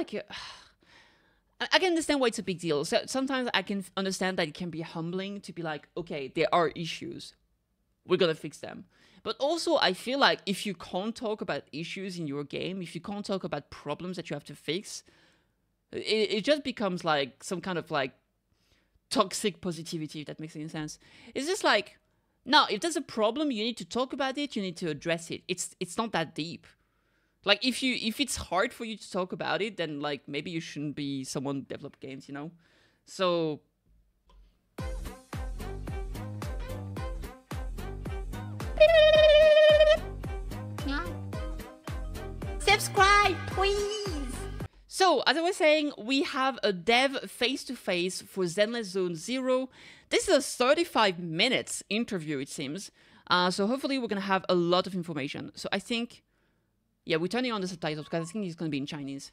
like uh, I can understand why it's a big deal. So sometimes I can understand that it can be humbling to be like, okay, there are issues, we're gonna fix them. But also, I feel like if you can't talk about issues in your game, if you can't talk about problems that you have to fix, it, it just becomes like some kind of like toxic positivity, if that makes any sense. It's just like, no, if there's a problem, you need to talk about it, you need to address it. It's it's not that deep. Like if you if it's hard for you to talk about it, then like maybe you shouldn't be someone develop games, you know? So Subscribe, please. So, as I was saying, we have a dev face to face for Zenless Zone Zero. This is a 35 minutes interview, it seems. Uh, so, hopefully, we're going to have a lot of information. So, I think, yeah, we're turning on the subtitles because I think it's going to be in Chinese.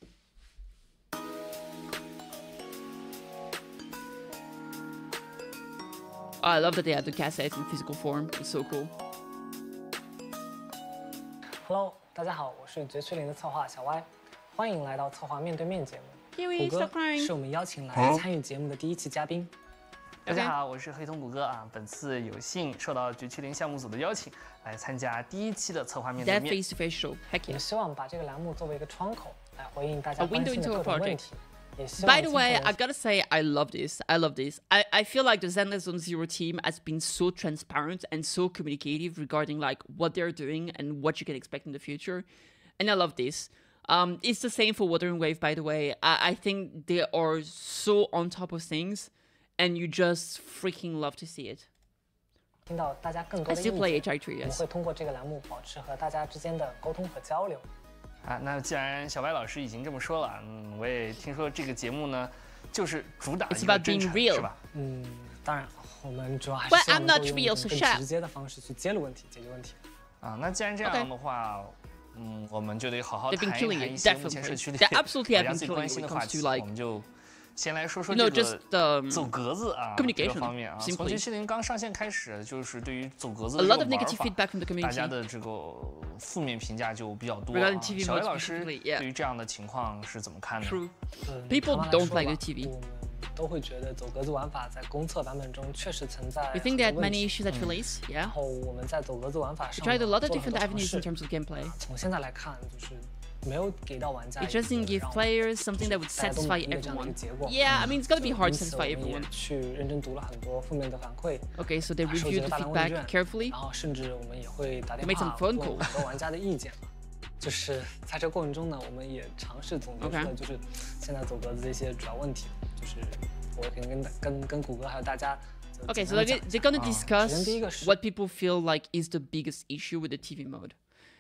Oh, I love that they have the cassette in physical form. It's so cool. Hello，大家好，我是绝区零的策划小歪，欢迎来到策划面对面节目。 Kiwi, 谷 stop 歌 crying. 是我们邀请来参与节目的第一期嘉宾。 大家好，我是黑瞳谷歌啊。本次有幸受到绝区零项目组的邀请，来参加第一期的策划面对面。That face to face By the way, I gotta say, I love this. I love this. I, I feel like the Zenless Zone Zero team has been so transparent and so communicative regarding like what they're doing and what you can expect in the future. And I love this. Um, it's the same for Wuthering Wave, by the way. I, I think they are so on top of things and you just freaking love to see it. 听到大家更多 I 的 still 意 play 见。 HI3, 我们 yes. 会通过这个栏目保持和大家之间的沟通和交流。啊，那既然小白老师已经这么说了，嗯，我也听说这个节目呢，就是主打 It's 一个 about 真 being 诚， real 是吧？嗯，当然，我们主要还 But 是希望 I'm 能 not 够用 real, 一 so 种 shut 更直接的方式去揭露问题、解决问题。啊，那既然这 Okay 样的话，嗯，我们就得好好 They've 谈 been 一 killing 谈 it, 一些目前 definitely. 社区里 They absolutely 大 have 家 been 最 killing 关 it 心 when 的 it 话 comes 题， to 我 like 们就 先来说说这个走格子啊，这个方面啊，从《绝区零》刚上线开始，就是对于走格子这个玩法，大家的这个负面评价就比较多。小雷老师对于这样的情况是怎么看的？People don't like TV 都会觉得走格子玩法在公测版本中确实存在很多问题。然后我们在走格子玩法上尝试了很多不同的 avenues in terms of gameplay。从现在来看，就是。It 一个 just didn't give 让 players something that would 大家都 satisfy 满意的这样的一 everyone. 个结果。 Yeah, I mean, it's gotta be hard to 因此 satisfy 我们也 everyone. 去认真读了很多负面的反馈， Okay, so they 啊收集 reviewed 了 the 大量问 feedback 卷 carefully. 然后甚至我们也会打电 They made 话 some phone 问 calls 很多玩家的意见嘛。就是在这过程中呢，我们也尝试总结出 OK 了就是现在走格子的一些主要问题，就是我可以跟跟跟谷歌还有大家。呃 Okay, 简 so 单 they're, 地讲 they're gonna 啊 discuss 首先第一个是 what people feel like is the biggest issue with the TV mode.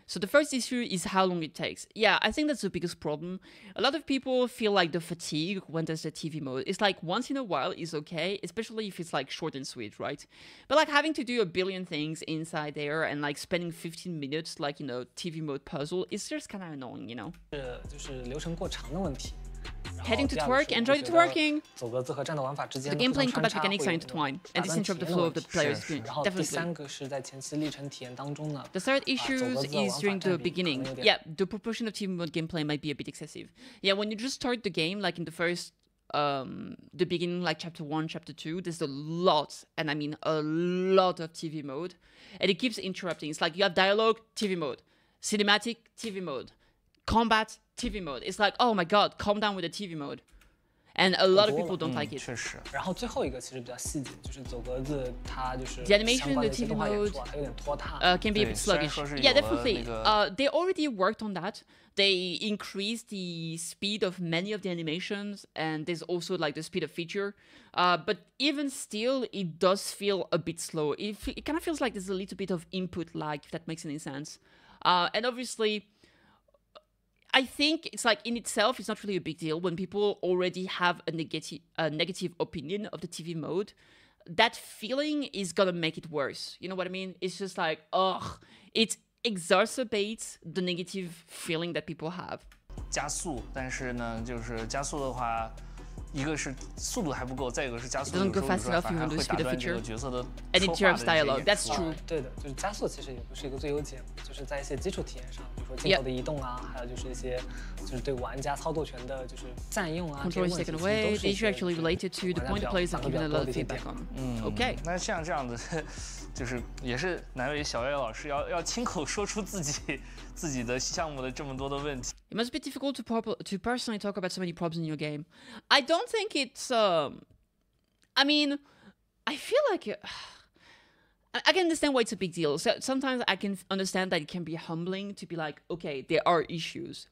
So the first issue is how long it takes. Yeah, I think that's the biggest problem. A lot of people feel like the fatigue when there's a TV mode. It's like once in a while is okay, especially if it's like short and sweet, right? But like having to do a billion things inside there and like spending 15 minutes like, you know, TV mode puzzle, it's just kind of annoying, you know? 是就是流程过长的问题。 Heading to twerk and the twerking! The gameplay and combat mechanics are intertwined, and this interrupt the flow of the player's screen. definitely. The third issue is during the beginning. Yeah, the proportion of TV mode gameplay might be a bit excessive. Yeah, when you just start the game, like in the first um the beginning like chapter one chapter two there's a lot and i mean a lot of tv mode and it keeps interrupting it's like you have dialogue tv mode cinematic tv mode combat, TV mode. It's like, oh my god, calm down with the TV mode. And a lot of people don't 嗯 like it. 确实，然后最后一个其实比较细节，就是走格子它就是 The animation 相关的一 the 些 TV 动画演 mode 出啊，它有点拖沓。 uh, can be a Yeah, bit虽然 sluggish. 说是 Yeah, 有了 definitely. 那个- Uh, they already worked on that. They increased the speed of many of the animations, and there's also like the speed of feature. Uh, but even still, it does feel a bit slow. It, fe- it kind of feels like there's a little bit of input lag, if that makes any sense. Uh, and obviously, I think it's like in itself, it's not really a big deal when people already have a negative, a negative opinion of the TV mode. That feeling is gonna make it worse. You know what I mean? It's just like, ugh, it exacerbates the negative feeling that people have. 加速，但是呢，就是加速的话， 一个是速度还不够，再一个是加速有时 go 候 fast 有时候 enough 反 even 而 though 会打 of 断这个角色的 And 说话 interrupts 的 dialogue. That's true. 对的，就是加速其实也不是一个最优解，就是在一些基础体验上，比如说镜头的移动啊，还有就是一些就是对玩家操作权的就是占用啊，这些 Control 问 is 题.都 The 是一 issue 些 actually related to the point 比较 players 反 have 馈比 given 较 a 多 lot 的 of 一些点 feedback。on. 嗯 OK 那像这样的，就是也是难为小叶老师要要亲口说出自己自己的项目的这么多的问题。 It must be difficult to proper, to personally talk about so many problems in your game. I don't think it's. Um, I mean, I feel like it, I I can understand why it's a big deal. So sometimes I can understand that it can be humbling to be like, okay, there are issues,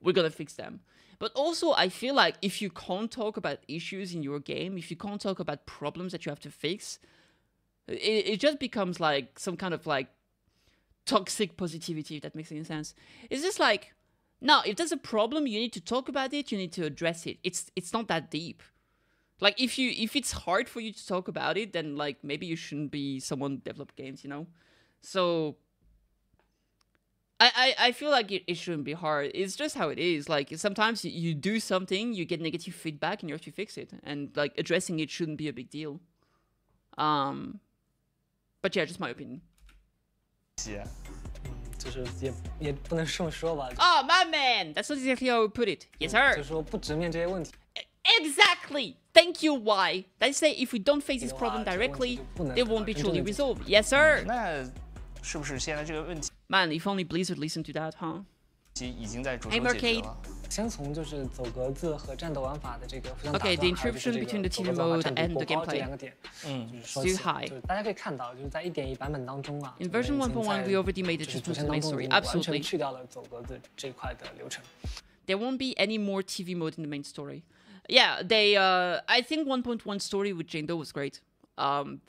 we're gonna fix them. But also, I feel like if you can't talk about issues in your game, if you can't talk about problems that you have to fix, it, it just becomes like some kind of like toxic positivity, if that makes any sense. It's just like, no, if there's a problem, you need to talk about it, you need to address it. It's it's not that deep. Like if you if it's hard for you to talk about it, then like maybe you shouldn't be someone develop games, you know? So I, I, I feel like it, it shouldn't be hard. It's just how it is. Like sometimes you, do something, you get negative feedback and you have to fix it. And like addressing it shouldn't be a big deal. Um but yeah, just my opinion. 嗯，就是也也不能这么说吧， Oh my man, that's not exactly how I would put it. Yes, 就 sir. 是说不直面这些问题 Exactly. Thank you. Why? They say if we don't face this 的 problem 话，这个问 directly, 题就不能 it 得 won't 到 be 真 truly 正的解决 resolved. Yes, sir. 那是不是现在这个问题 Man, if only Blizzard listened to that, huh? 已经在着手 Hey, 解决 Mercade. 了？先从就是走格子和战斗玩法的这个互相打 Okay, 断 the 还有就是 interaction 这个 between the 走 TV 格子玩法 mode 占比 and 过 the 高这 gameplay 两个点，嗯就是说 Too 起 high. 就是大家可以看到，就是在一点一版本当中啊 In 我们 version 已经 1.1, 在 we already made 就是 adjustments 主 to 线 the 当 main 中 story. 已经完 Absolutely. 全去掉了走格子这一块的流程。 There won't be any more TV mode in the main story. Yeah, they. Uh, I think 1.1 story with Jane Doe was great. Um,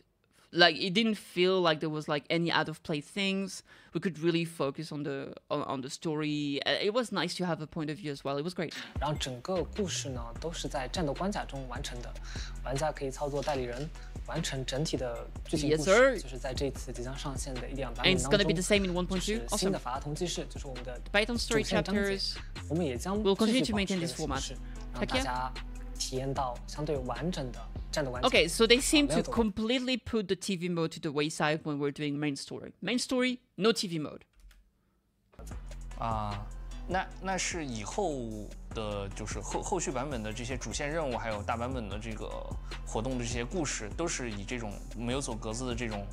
like it didn't feel like there was like any out of place things. We could really focus on the on, on, the story. Uh, it was nice to have a point of view as well. It was great. 然后整个故事呢都是在战斗关卡中完成的玩家可以操作代理人完成整体的剧情故事就是在这次即将上线的一点版本当中就是新的法拉同记事就是我们的 Phaethon story chapters 我们也将 we'll continue to maintain this format. 让大家体验到相对完整的战斗关卡。Okay, so they seem to completely put the TV mode to the wayside when we're doing main story. Main story, no TV mode. 啊，那那是以后的，就是后后续版本的这些主线任务，还有大版本的这个活动的这些故事，都是以这种没有走格子的这种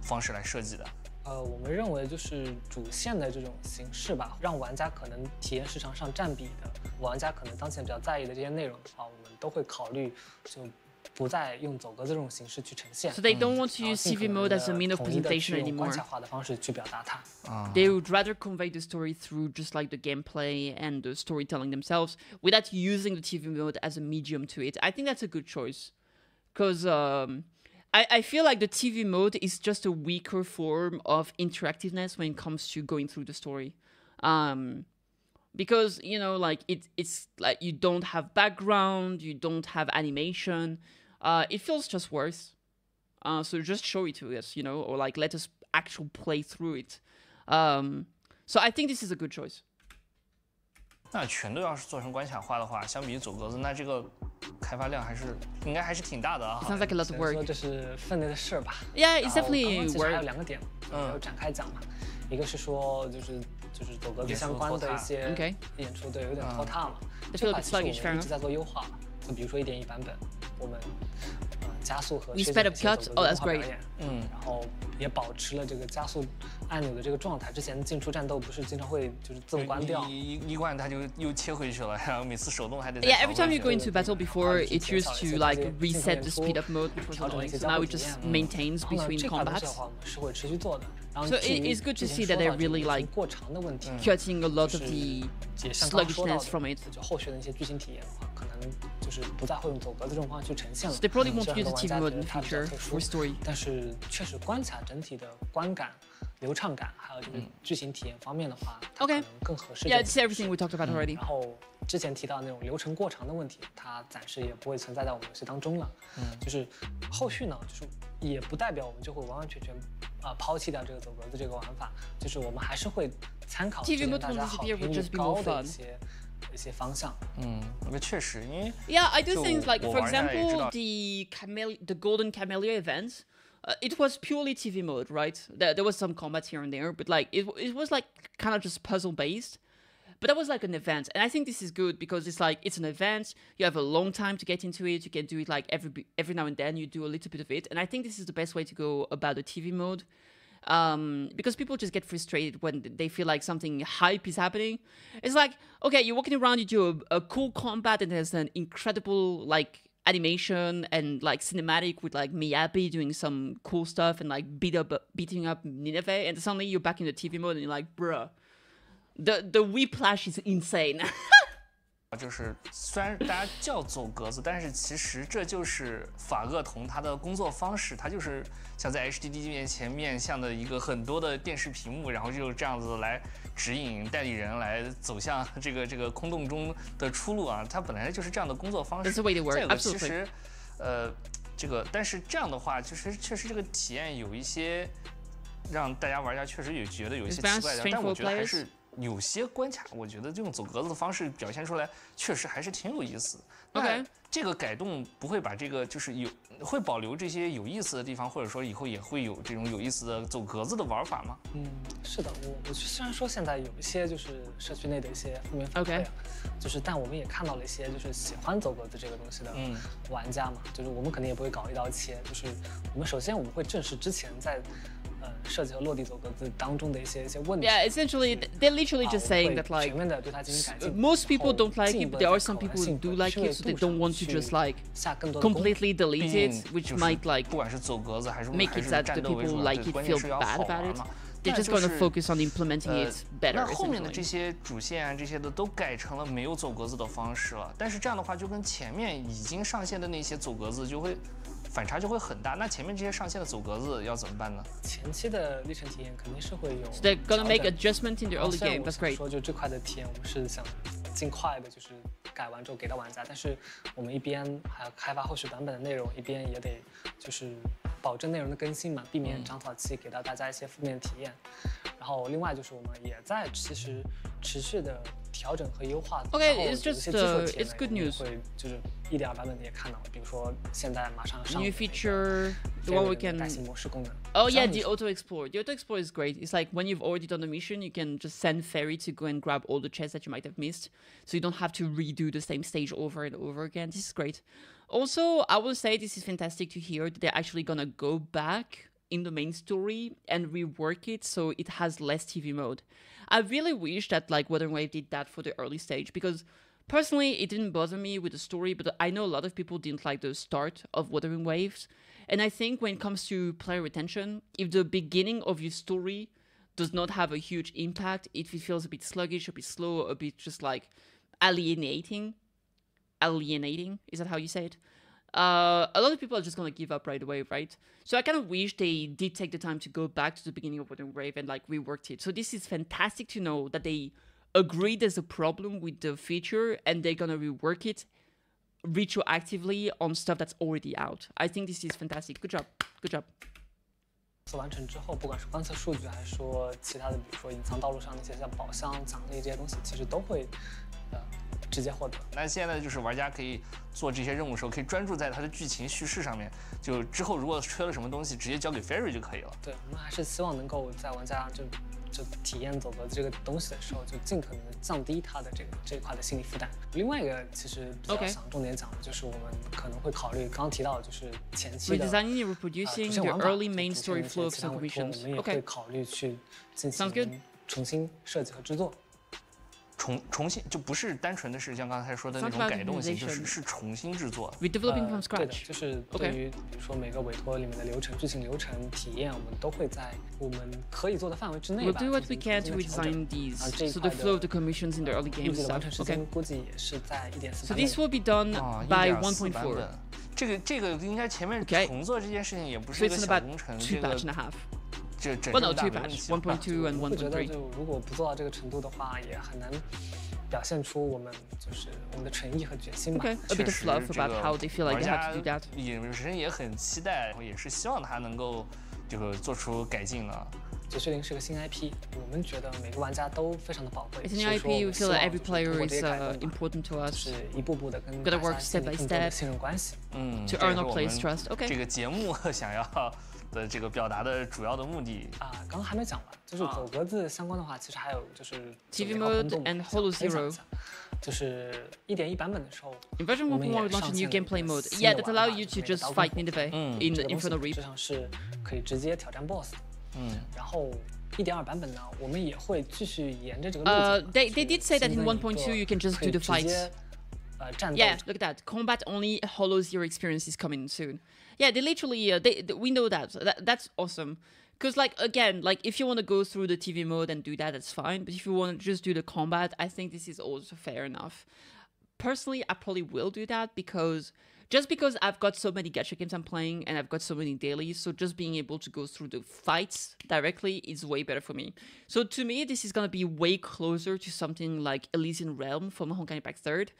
方式来设计的。呃，我们认为就是主线的这种形式吧，让玩家可能体验时长上占比的，玩家可能当前比较在意的这些内容的话，我们都会考虑就不再用走格这种形式去呈现。So they don't want to use TV mode as a mean of presentation anymore. They would rather convey the story through just like the gameplay and the storytelling themselves, without using the TV mode as a medium to it. I think that's a good choice, because um. I, I feel like the TV mode is just a weaker form of interactiveness when it comes to going through the story. Um, because, you know, like it, it's like you don't have background, you don't have animation. Uh, it feels just worse. Uh, so just show it to us, you know, or like let us actual play through it. Um, so I think this is a good choice. 那全都要是做成关卡化的话，相比于走格子，那这个开发量还是应该还是挺大的啊 It。sounds like a lot 只 of 能说 work. 这是分内的事儿吧。Yeah, it's definitely 其实还有 work. 两个点，嗯没有展开讲嘛。一个是说就是就是走格子相关的一些演出，对，有点拖沓嘛。这块其实我们一直在做优化，就比如说一点一版本，我们呃 加速和 We 削 sped 减 up 一些 cut? 走 Oh, 格 that's 子动画 great. 表演，嗯，然后也保持了这个加速按钮的这个状态。之前进出战斗不是经常会就是自动关掉。一一一关它就又切回去了，然后每次手动还得再 Yeah, 调 every time 回 you 去 go into battle before, it used to like reset the speed up mode, which was 调整一 annoying. 些 So 交 now 互 it 体 just 验。 maintains 然后呢， between 这块东 combats, 西的话，我们是会持续做的。然后 So 至于 it- it's good to 之 see 前 that 说 they 到这个 really 流程 like 过长的问题， cutting a lot 就 of 是 the 也像刚刚说到 sluggishness from 的 it. 就后续的一些剧情体验的话，可能 就是不再会用走格子这种方式去呈现了。So they probably 嗯 won't use the 很 TV 多玩 mode 家 in 觉 the future. 但是确实关卡整体的观感、流畅感，还有这个剧情体验方面的话它 OK 可能更合适 Yeah, 这 it's 种 everything we talked about already. 然后之前提到那种流程过长的问题，它暂时也不会存在在我们游戏当中了。嗯，就是后续呢，就是也不代表我们就会完完全全啊、抛弃掉这个走格子这个玩法，就是我们还是会参考前大家好评率高的一些一些方向。嗯，那确实，因为 Yeah, I do So, think like for 我玩下来也知 example 道。 the camel the golden camellia event. Uh, it was purely TV mode, right? There, there was some combat here and there, but like it, it was like kind of just puzzle based. But that was like an event, and I think this is good because it's like it's an event. You have a long time to get into it. You can do it like every bi- every now and then. You do a little bit of it, and I think this is the best way to go about the TV mode um, because people just get frustrated when they feel like something hype is happening. It's like, okay, you're walking around, you do a, a cool combat, and there's an incredible like animation and like cinematic with like Miyabi doing some cool stuff and like beat up beating up Nineveh, and suddenly you're back in the TV mode and you're like, bruh, the the whiplash is insane. 就是虽然大家叫走格子，但是其实这就是法厄同他的工作方式，他就是像在 HDD 面前面向的一个很多的电视屏幕，然后就这样子来指引代理人来走向这个这个空洞中的出路啊，他本来就是这样的工作方式。有个其实，呃，这个但是这样的话，就是确实这个体验有一些让大家玩家确实也觉得有一些奇怪的但我觉得还是有些关卡，我觉得这种走格子的方式表现出来，确实还是挺有意思。那 OK 这个改动不会把这个就是有会保留这些有意思的地方，或者说以后也会有这种有意思的走格子的玩法吗？嗯，是的，我我虽然说现在有一些就是社区内的一些负面反馈就是但我们也看到了一些就是喜欢走格子这个东西的嗯玩家嘛，就是我们肯定也不会搞一刀切，就是我们首先我们会正视之前在呃设计和落地走格子当中的一些一些问题。yeah, essentially, they're literally 啊 just saying that like 全面的对它进行改 Uh, 进。most people don't like it, but there are some people who do like it, so they don't want to just like 下更多的功夫 completely delete it, which might like 不管是走格子还是 make it that the 斗为主 people 啊，like it feel bad about it. They're just gonna 是 focus on implementing 呃 it better. 那后面的这些主线啊，这些的都改成了没有走格子的方式了。但是这样的话，就跟前面已经上线的那些走格子就会反差就会很大。那前面这些上线的组格子要怎么办呢？前期的历程体验肯定是会有 So they're gonna make adjustment in the early game. 我 That's great. 说就这块的体验，我们是想尽快的，就是改完之后给到玩家，但是我们一边还要开发后续版本的内容，一边也得就是保证内容的更新嘛，避免嗯长草期给到大家一些负面体验。然后另外就是我们也在其实持续的调整和优化。 Okay, 然后 it's 有一些 just, 基础 uh, 体验 it's 呢 good 我们也 news. 会就是一点二版本也看到，比如说现在马上上 New 的那个 feature, the one we Fairy 的 can 带形模式功能。 Oh yeah, 相 the 比 auto explore. The auto explore is great. It's like when you've already done the mission, you can just send Fairy to go and grab all the chests that you might have missed, so you don't have to redo the same stage over and over again. This is great. Also, I will say this is fantastic to hear that they're actually gonna go back in the main story and rework it so it has less TV mode. I really wish that like Wuthering Wave did that for the early stage because personally it didn't bother me with the story, but I know a lot of people didn't like the start of Wuthering Waves. And I think when it comes to player retention, if the beginning of your story does not have a huge impact, if it feels a bit sluggish, a bit slow, a bit just like alienating, alienating, is that how you say it? uh, a lot of people are just gonna give up right away, right? So I kind of wish they did take the time to go back to the beginning of Wuthering Wave and like reworked it. So this is fantastic to know that they agreed there's a problem with the feature and they're gonna rework it retroactively on stuff that's already out. I think this is fantastic. Good job. Good job. 直接获得。那现在就是玩家可以做这些任务的时候，可以专注在它的剧情叙事上面。就之后如果缺了什么东西，直接交给 Fairy 就可以了。对我们还是希望能够在玩家就就体验走的这个东西的时候，就尽可能的降低他的这个这一块的心理负担。另外一个其实比较想重点讲的就是我们可能会考虑刚刚提到的就是前期的。Redesigning and 啊 reproducing early main story 的一些 flow of 其他 some 委托我 missions. 们也会 Okay. 考虑去进行重新设计和制作。重重新就不是单纯的是像刚才说的那种改动性，就是是重新制作。Redeveloping from 呃对的，scratch. 就是对于比如说每个委托里面的流程、剧情流程、体验，我们都会在我们可以做的范围之内 We'll do what we can to 重新的调整 redesign these. 啊这一 So the flow of the commissions in the early game 计的完.成时.间估计也是在一点四 So this will be done 啊，by 1.4版 1.4. 本。这个这个应该前面重做这件事情也不是一个小工程，two 这个 and. 这这大 two 没问 patch, 题啊。1.2 and 我会觉得 1.3. 就如果不做到这个程度的话，也很难表现出我们就是我们的诚意和决心吧。Okay, a bit of 实 fluff 这 about how they feel like they have to do that. 也人也很期待，也是希望他能够这个做出改进的。绝学零是个新 IP，我们觉得每个玩家都非常的宝贵。It's a new IP. 说我 We feel that every player is uh, important to us 是一步步的跟 Gotta 大 work 家 step 建立 by 更多的 step 信任关系。嗯 to 这是 our 我 players' 们 trust. OK. 这个节目想要的这个表达的主要的目的啊，刚刚还没讲完，就是走格子相关的话，其实还有就是。TV mode and Hollow Zero，就是一点一版本的时候。Inversion 1.1 will launch a new gameplay mode. Yeah, that allow you to just fight Nidavellir in Infernal Rift. 直是可以直接挑战 BOSS。嗯。然后一点二版本呢，我们也会继续沿着这个路线。，They they did say that in 1.2 you can just do the fight. 呃 Yeah, look at that. Combat only hollows your experience is coming soon. Yeah, they literally, uh, they, th- we know that. that. That's awesome. Because, like, again, like, if you want to go through the TV mode and do that, that's fine. But if you want to just do the combat, I think this is also fair enough. Personally, I probably will do that because just because I've got so many gacha games I'm playing and I've got so many dailies, so just being able to go through the fights directly is way better for me. So to me, this is gonna be way closer to something like Elysian Realm from Honkai Impact Third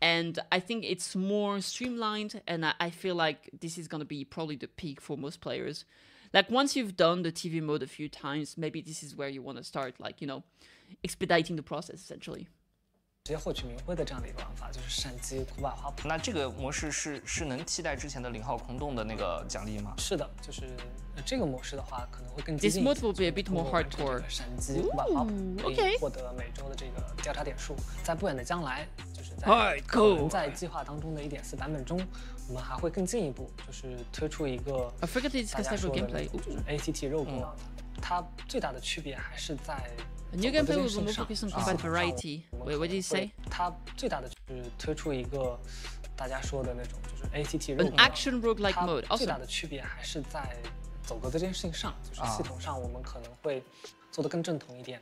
And I think it's more streamlined, and I, I feel like this is gonna be probably the peak for most players. Like once you've done the TV mode a few times, maybe this is where you want to start, like you know, expediting the process essentially. 直接获取明辉的这样的一个玩法，就是闪击苦把花圃。那这个模式是是能替代之前的零号空洞的那个奖励吗？是的，就是、呃这个模式的话，可能会更激 This 进一些。 mode will be a bit 通过 more 完成这 hardcore. 个闪击苦把花圃 Ooh, 可以 okay. 获得每周的这个调查点数。在不远的将来，就是 在可能在计划当中的一点四版本中，我们还会更进一步，就是推出一个大家说的那种就是 A T T 肉功能。它最大的区别还是在牛 gameplay 会上啊。喂，What did you say？它最大的就是推出一个大家说的那种就是 A T T 肉搏。它最大的区别还是在走格子这件事情上，就是系统上我们可能会做的更正统一点，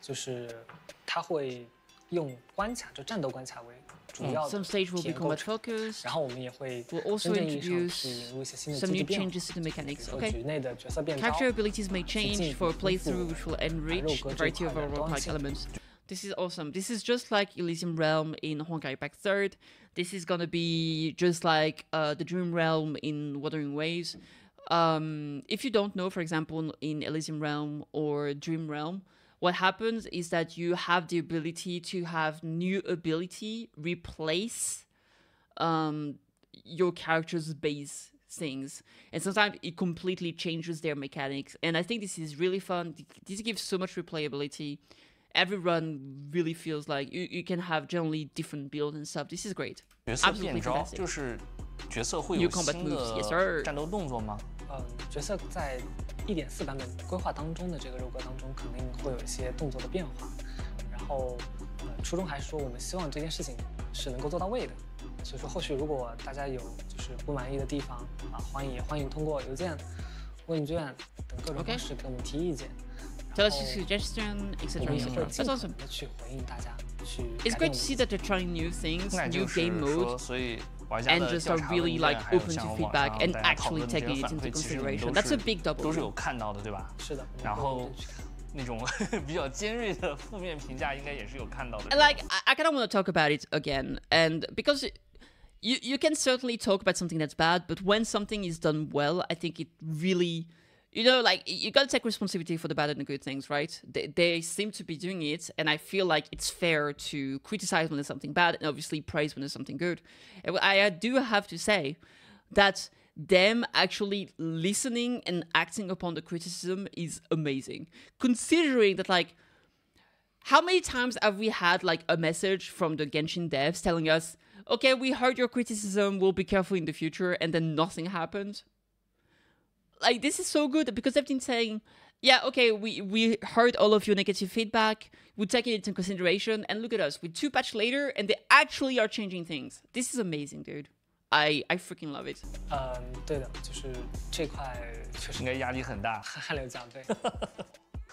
就是它会。Some stage will become more focused. We'll also introduce some new changes to the mechanics. Okay. Character abilities may change for playthrough, which will enrich the variety of our roguelike elements. This is awesome. This is just like Elysium Realm in Honkai Impact 3rd. This is gonna be just like uh, the Dream Realm in Wuthering Waves. Um, if you don't know, for example, in Elysium Realm or Dream Realm, what happens is that you have the ability to have new ability replace um, your character's base things and sometimes it completely changes their mechanics and i think this is really fun this gives so much replayability every run really feels like you, you can have generally different builds and stuff this is great 角色 Absolutely 变招 fantastic 就是角色会 New 有 combat 新 moves, yes, 的 sir. 战斗动作吗？嗯，角色在 一点四版本规划当中的这个肉鸽当中，肯定会有一些动作的变化。然后，呃，初衷还是说我们希望这件事情是能够做到位的。所以说，后续如果大家有就是不满意的地方啊，欢迎也欢迎通过邮件、问卷等各种方式给我们提意见。tell us 然 your 后 suggestion 我 etc that's awesome 去回应大家，去 it's great to see that they're trying new things new 就是 game 说，modes and 的 just 调 are 查 really 问 like 卷还有 open to 像网 feedback 上 and 大家讨 actually 论这些 taking it 反 into 馈，其实你 consideration 都 that's a 是 big 都是 w 有看到的，对吧？是的，我们会然后认真去看那种比较尖锐的负面评价，应该也是有看到的。 And, like I, I kind of want to talk about it again and because it- you you can certainly talk about something that's bad but when something is done well i think it really you know like you got to take responsibility for the bad and the good things right? They, they seem to be doing it and i feel like it's fair to criticize when there's something bad and obviously praise when there's something good. And i, I do have to say that them actually listening and acting upon the criticism is amazing. Considering that like how many times have we had like a message from the Genshin devs telling us, okay, we heard your criticism, we'll be careful in the future, and then nothing happened? Like, this is so good because they've been saying, yeah, okay, we, we heard all of your negative feedback, we take it into consideration, and look at us, we're two patch later, and they actually are changing things. This is amazing, dude. I, I freaking love it. 嗯，对的，就是这块确实应该压力很大。汗流浃背。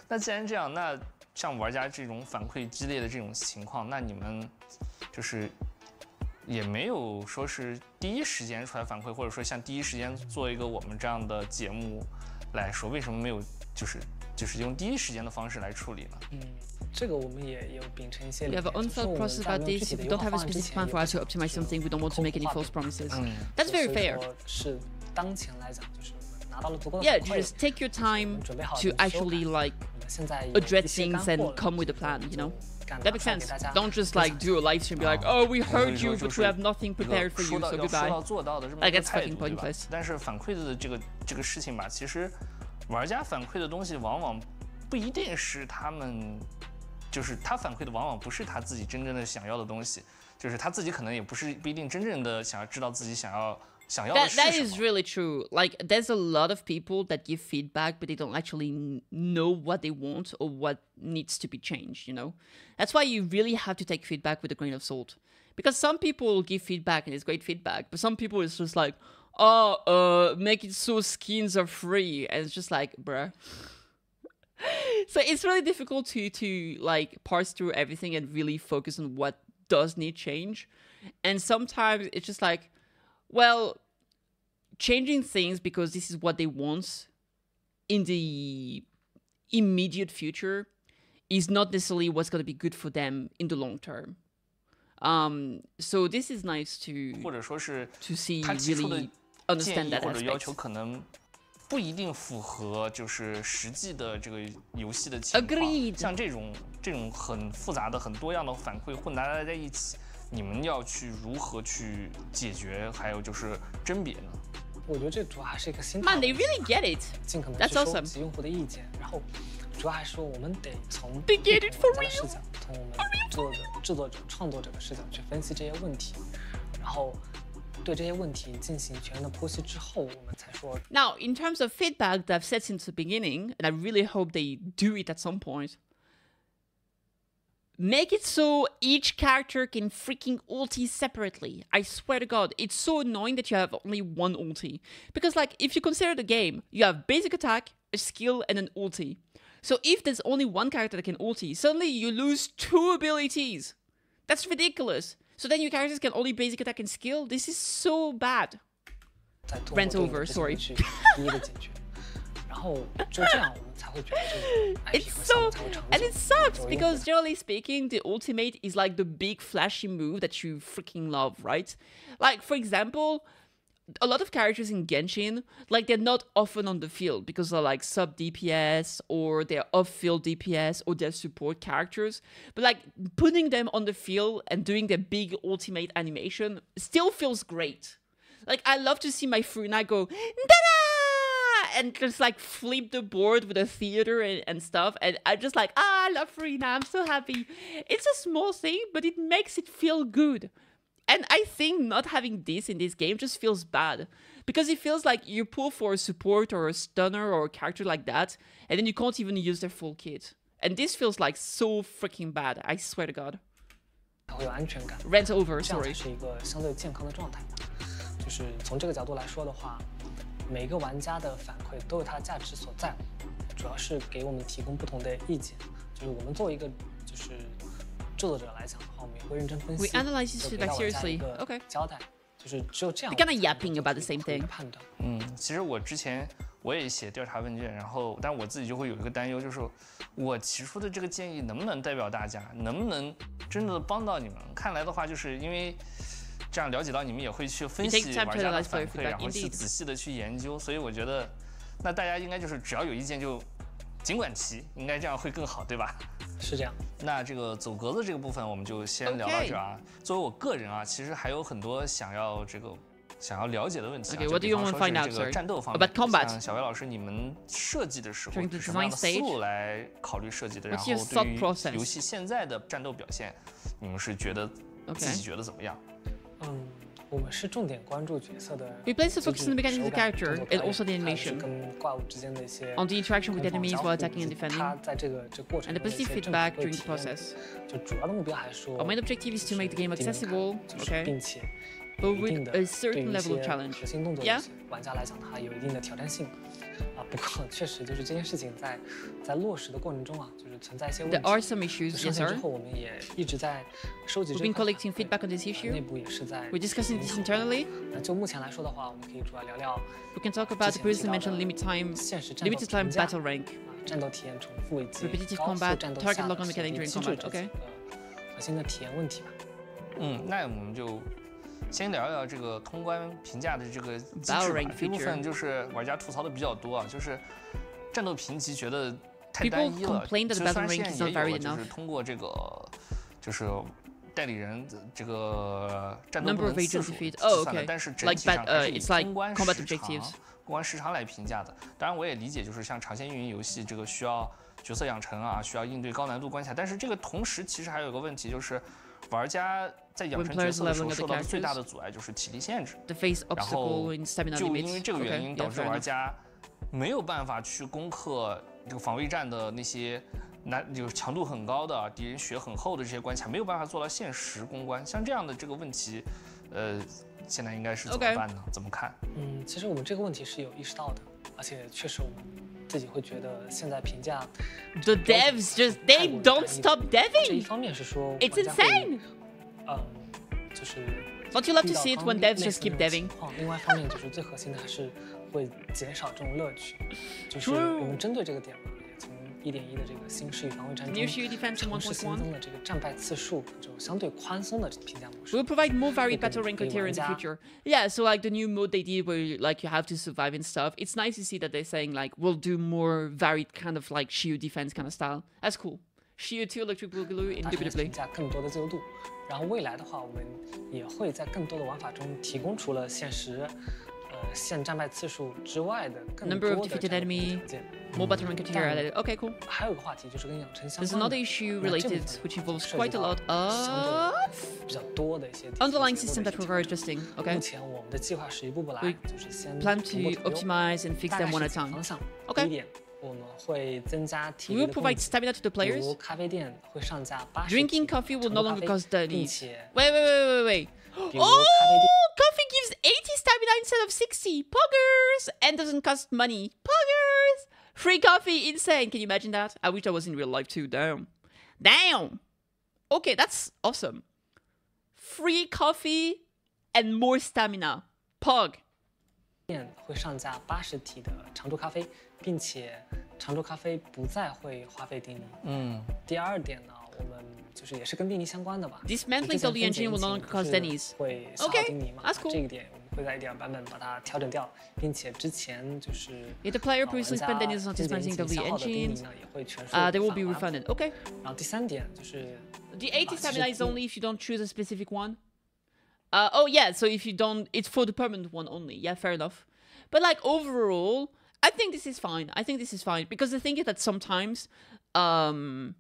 那既然这样，那像玩家这种反馈激烈的这种情况，那你们就是 也没有说是第一时间出来反馈，或者说像第一时间做一个我们这样的节目来说，为什么没有就是就是用第一时间的方式来处理呢？嗯，这个我们也有秉承一些 We 理 have，an 就是 unthought 我们 process about this. We don't have a specific plan for how to optimize something. We don't want to make any false promises. 嗯，That's very fair. 说是当前来讲，就是拿到了足够的 Yeah, just take your time actually like address things and come with a plan, you know? 赶 That 马 makes 上给 sense. 大家 Don't just 分 like 享 do a live stream be like, oh, we 所 heard 以说 you, 就 but 是 we have nothing 这个 prepared for 说 you, 到 so 要说 goodbye. 到做到的这么 Like, 一个 it's 态 fucking 度，对吧 pointless.？但是反馈的这个这个事情吧，其实玩家反馈的东西往往不一定是他们，就是他反馈的往往不是他自己真正的想要的东西，就是他自己可能也不是不一定真正的想要知道自己想要 想要的 That 是 that 什 is 么。 really true. Like there's a lot of people that give feedback, but they don't actually kn- know what they want or what needs to be changed. You know, that's why you really have to take feedback with a grain of salt. Because some people give feedback and it's great feedback, but some people it's just like, oh, uh, make it so skins are free, and it's just like, bruh. so it's really difficult to to like parse through everything and really focus on what does need change. And sometimes it's just like, well, changing things because this is what they want in the immediate future is not necessarily what's going to be good for them in the long term. Um, so this is nice to 或者说是 to see 他提出的 really 建 understand 议 that 或者要 aspect. 求可能不一定符合就是实际的这个游戏的情况。 Agreed 像这种这种很复杂的、很多样的反馈混杂在一起， 你们要去如何去解决？还有就是甄别呢？我觉得这主要还是一个心态 Man, they，really get it. 尽可能 That's 去收 awesome. 集用户的意见，然后主要还是说我们得从 They 家的视角，从我们制作者、制作者、创作者的视角去分析这些问题，然后对这些问题进行全面的剖析之后，我们才说 Now, in terms of feedback that I've said since the beginning, and I really hope they do it at some point, Make it so each character can freaking ulti separately. I swear to god, it's so annoying that you have only one ulti. Because like, if you consider the game, you have basic attack, a skill, and an ulti. So if there's only one character that can ulti, suddenly you lose two abilities. That's ridiculous. So then your characters can only basic attack and skill? This is so bad. Rent over, sorry. It's so and it sucks because generally speaking, the ultimate is like the big flashy move that you freaking love, right? Like for example. A lot of characters in Genshin, like they're not often on the field because they're like sub DPS or they're off field DPS or they're support characters. But like putting them on the field and doing their big ultimate animation still feels great. Like I love to see my Furina go, da and just like flip the board with a theater and, and stuff. And I'm just like, ah, I love Furina. I'm so happy. It's a small thing, but it makes it feel good. And I think not having this in this game just feels bad because it feels like you pull for a support or a stunner or a character like that, and then you can't even use their full kit. And this feels like so freaking bad. I swear to God. Rent over, sorry. 每个玩家的反馈都有它的价值所在，主要是给我们提供不同的意见。就是我们作为一个就是制作者来讲的话，我们也会认真分析 We analyze this 就 feedback 给到玩家 seriously. 一个 Okay. 交代。就是只有这样能 yapping about the same thing. 判断。嗯，其实我之前我也写调查问卷，然后但我自己就会有一个担忧，就是我提出的这个建议能不能代表大家，能不能真的帮到你们？看来的话，就是因为这样了解到你们也会去分析玩家的反馈，然后去仔细的去研究，所以我觉得那大家应该就是只要有意见就尽管提，应该这样会更好，对吧？是这样。那这个走格子这个部分我们就先聊到这儿啊。作为我个人啊，其实还有很多想要这个想要了解的问题、啊。Okay, 就比方说是这个战斗方面 About. 像小魏老师，你们设计的时候是什么样的思路来考虑设计的？然后对于游戏现在的战斗表现，你们是觉得自己觉得怎么样？嗯，We place the focus on the mechanics of the character and also the animation, on the interaction with enemies while attacking and defending, and the positive feedback during the process. Our main objective is to make the game accessible, okay, but with a certain level of challenge. Yeah? 不过确实就是这件事情在在落实的过程中啊，就是存在一些问 There 题。 are some 就 issues, 上 yes, 线之 sir. 后，我们也一直在收集 We've 这 been 块反 collecting 馈 feedback on this 内 issue. 部也是在 We're discussing 进 this 行 internally. 那就目前来说的话，我们可以主要聊聊 We can talk about the previously mentioned limit time, 现实战斗 limited time 评价 battle rank. 啊，战斗体验重复以及 Repetitive 高速 combat, 战斗 target 下 lock 的 on 协 mechanic 力 during 机制 combat, 这 okay 几个核心的体验问题吧。嗯，那我们就 先聊一聊这个通关评价的这个机制吧。这部分就是玩家吐槽的比较多啊，就是战斗评级觉得太单一了。虽然现在也有了，就是通过这个就是代理人这个战斗能次数.计 Oh, 算的 okay. 但是整体上还 uh, 是以通关时.长通关时长来评价的。当然，我也理解，就是像长线运营游戏，这个需要角色养成啊，需要应对高难度关卡。但是这个同时其实还有一个问题，就是玩家在养成角色的时候受到的最大的阻碍就是体力限制。然后 obstacle in stamina 就因为这个原因，导致玩家没有办法去攻克这个防卫战的那些难，就是强度很高的敌人血很厚的这些关卡，没有办法做到限时攻关。像这样的这个问题，呃，现在应该是怎么办呢？怎么看？嗯，其实我们这个问题是有意识到的，而且确实我们自己会觉得现在评价 The devs just they don't stop deving. 一方面是说 It's insane. 嗯，就是。Don't you love to see it when devs just keep deving? 另外一方面就是最核心的还是会减少这种乐趣，就是我们针对这个点嘛，一点一的这个新式与防卫战中 New shield defense 尝试新 1.1. 增了这个战败次数这种相对宽松的评价模式 We'll。provide more varied Okay, battle rank okay, criteria in the玩家。 future. Yeah, so like the new mode they did where like you have to survive and stuff. It's nice to see that they're saying like we'll do more varied kind of like shield defense kind of style. That's cool. Shield 2 electric boogaloo 达成评 indubitably. 价更多的自由度。然后未来的话，我们也会在更多的玩法中提供除了限时、 呃限战败次数之外的更 Number 多 of 的 defeated 战斗 enemy 条件。 More battle rank criteria added. Okay, cool. 还有一个话题就是跟养成相 There's 关 another 的 issue 那这部 related 分 which involves 涉及 quite a 到 lot 相对 of 比较多的一些 underlying 体系 system 结 that 构 require 的一些 adjusting. 目 Okay. 前我们的计划是一步步来 We，就是先 Plan 逐步 to 推优 optimize and fix 大概 them 是 one at a 几个 time. 方向。 OK 第一点，我们会增加体 We 力 will 的供 provide 给 stamina to the 比如 players. 咖啡店会上架八十 Drinking coffee will no longer cost 并 pennies. 且 Wait, wait, wait, wait, wait. 比如 Oh, 咖啡店 coffee gives 80 stamina instead of 60. Poggers! And doesn't cost money. Poggers! Free coffee, insane. Can you imagine that? I wish I was in real life too. Damn. Damn. Okay, that's awesome. Free coffee and more stamina. Pog. 店会上架八十体的常驻咖啡，并且常驻咖啡不再会花费定力。嗯，第二点呢， Dismantling of the engine will no longer cause Dennies. Okay, that's cool. If the player previously spent Dennies on dismantling of the engine, uh, they will be refunded. Okay. The 87 is only if you don't choose a specific one. Uh, oh yeah, so if you don't, it's for the permanent one only. Yeah, fair enough. But like overall, I think this is fine. I think this is fine because the thing is that sometimes, um,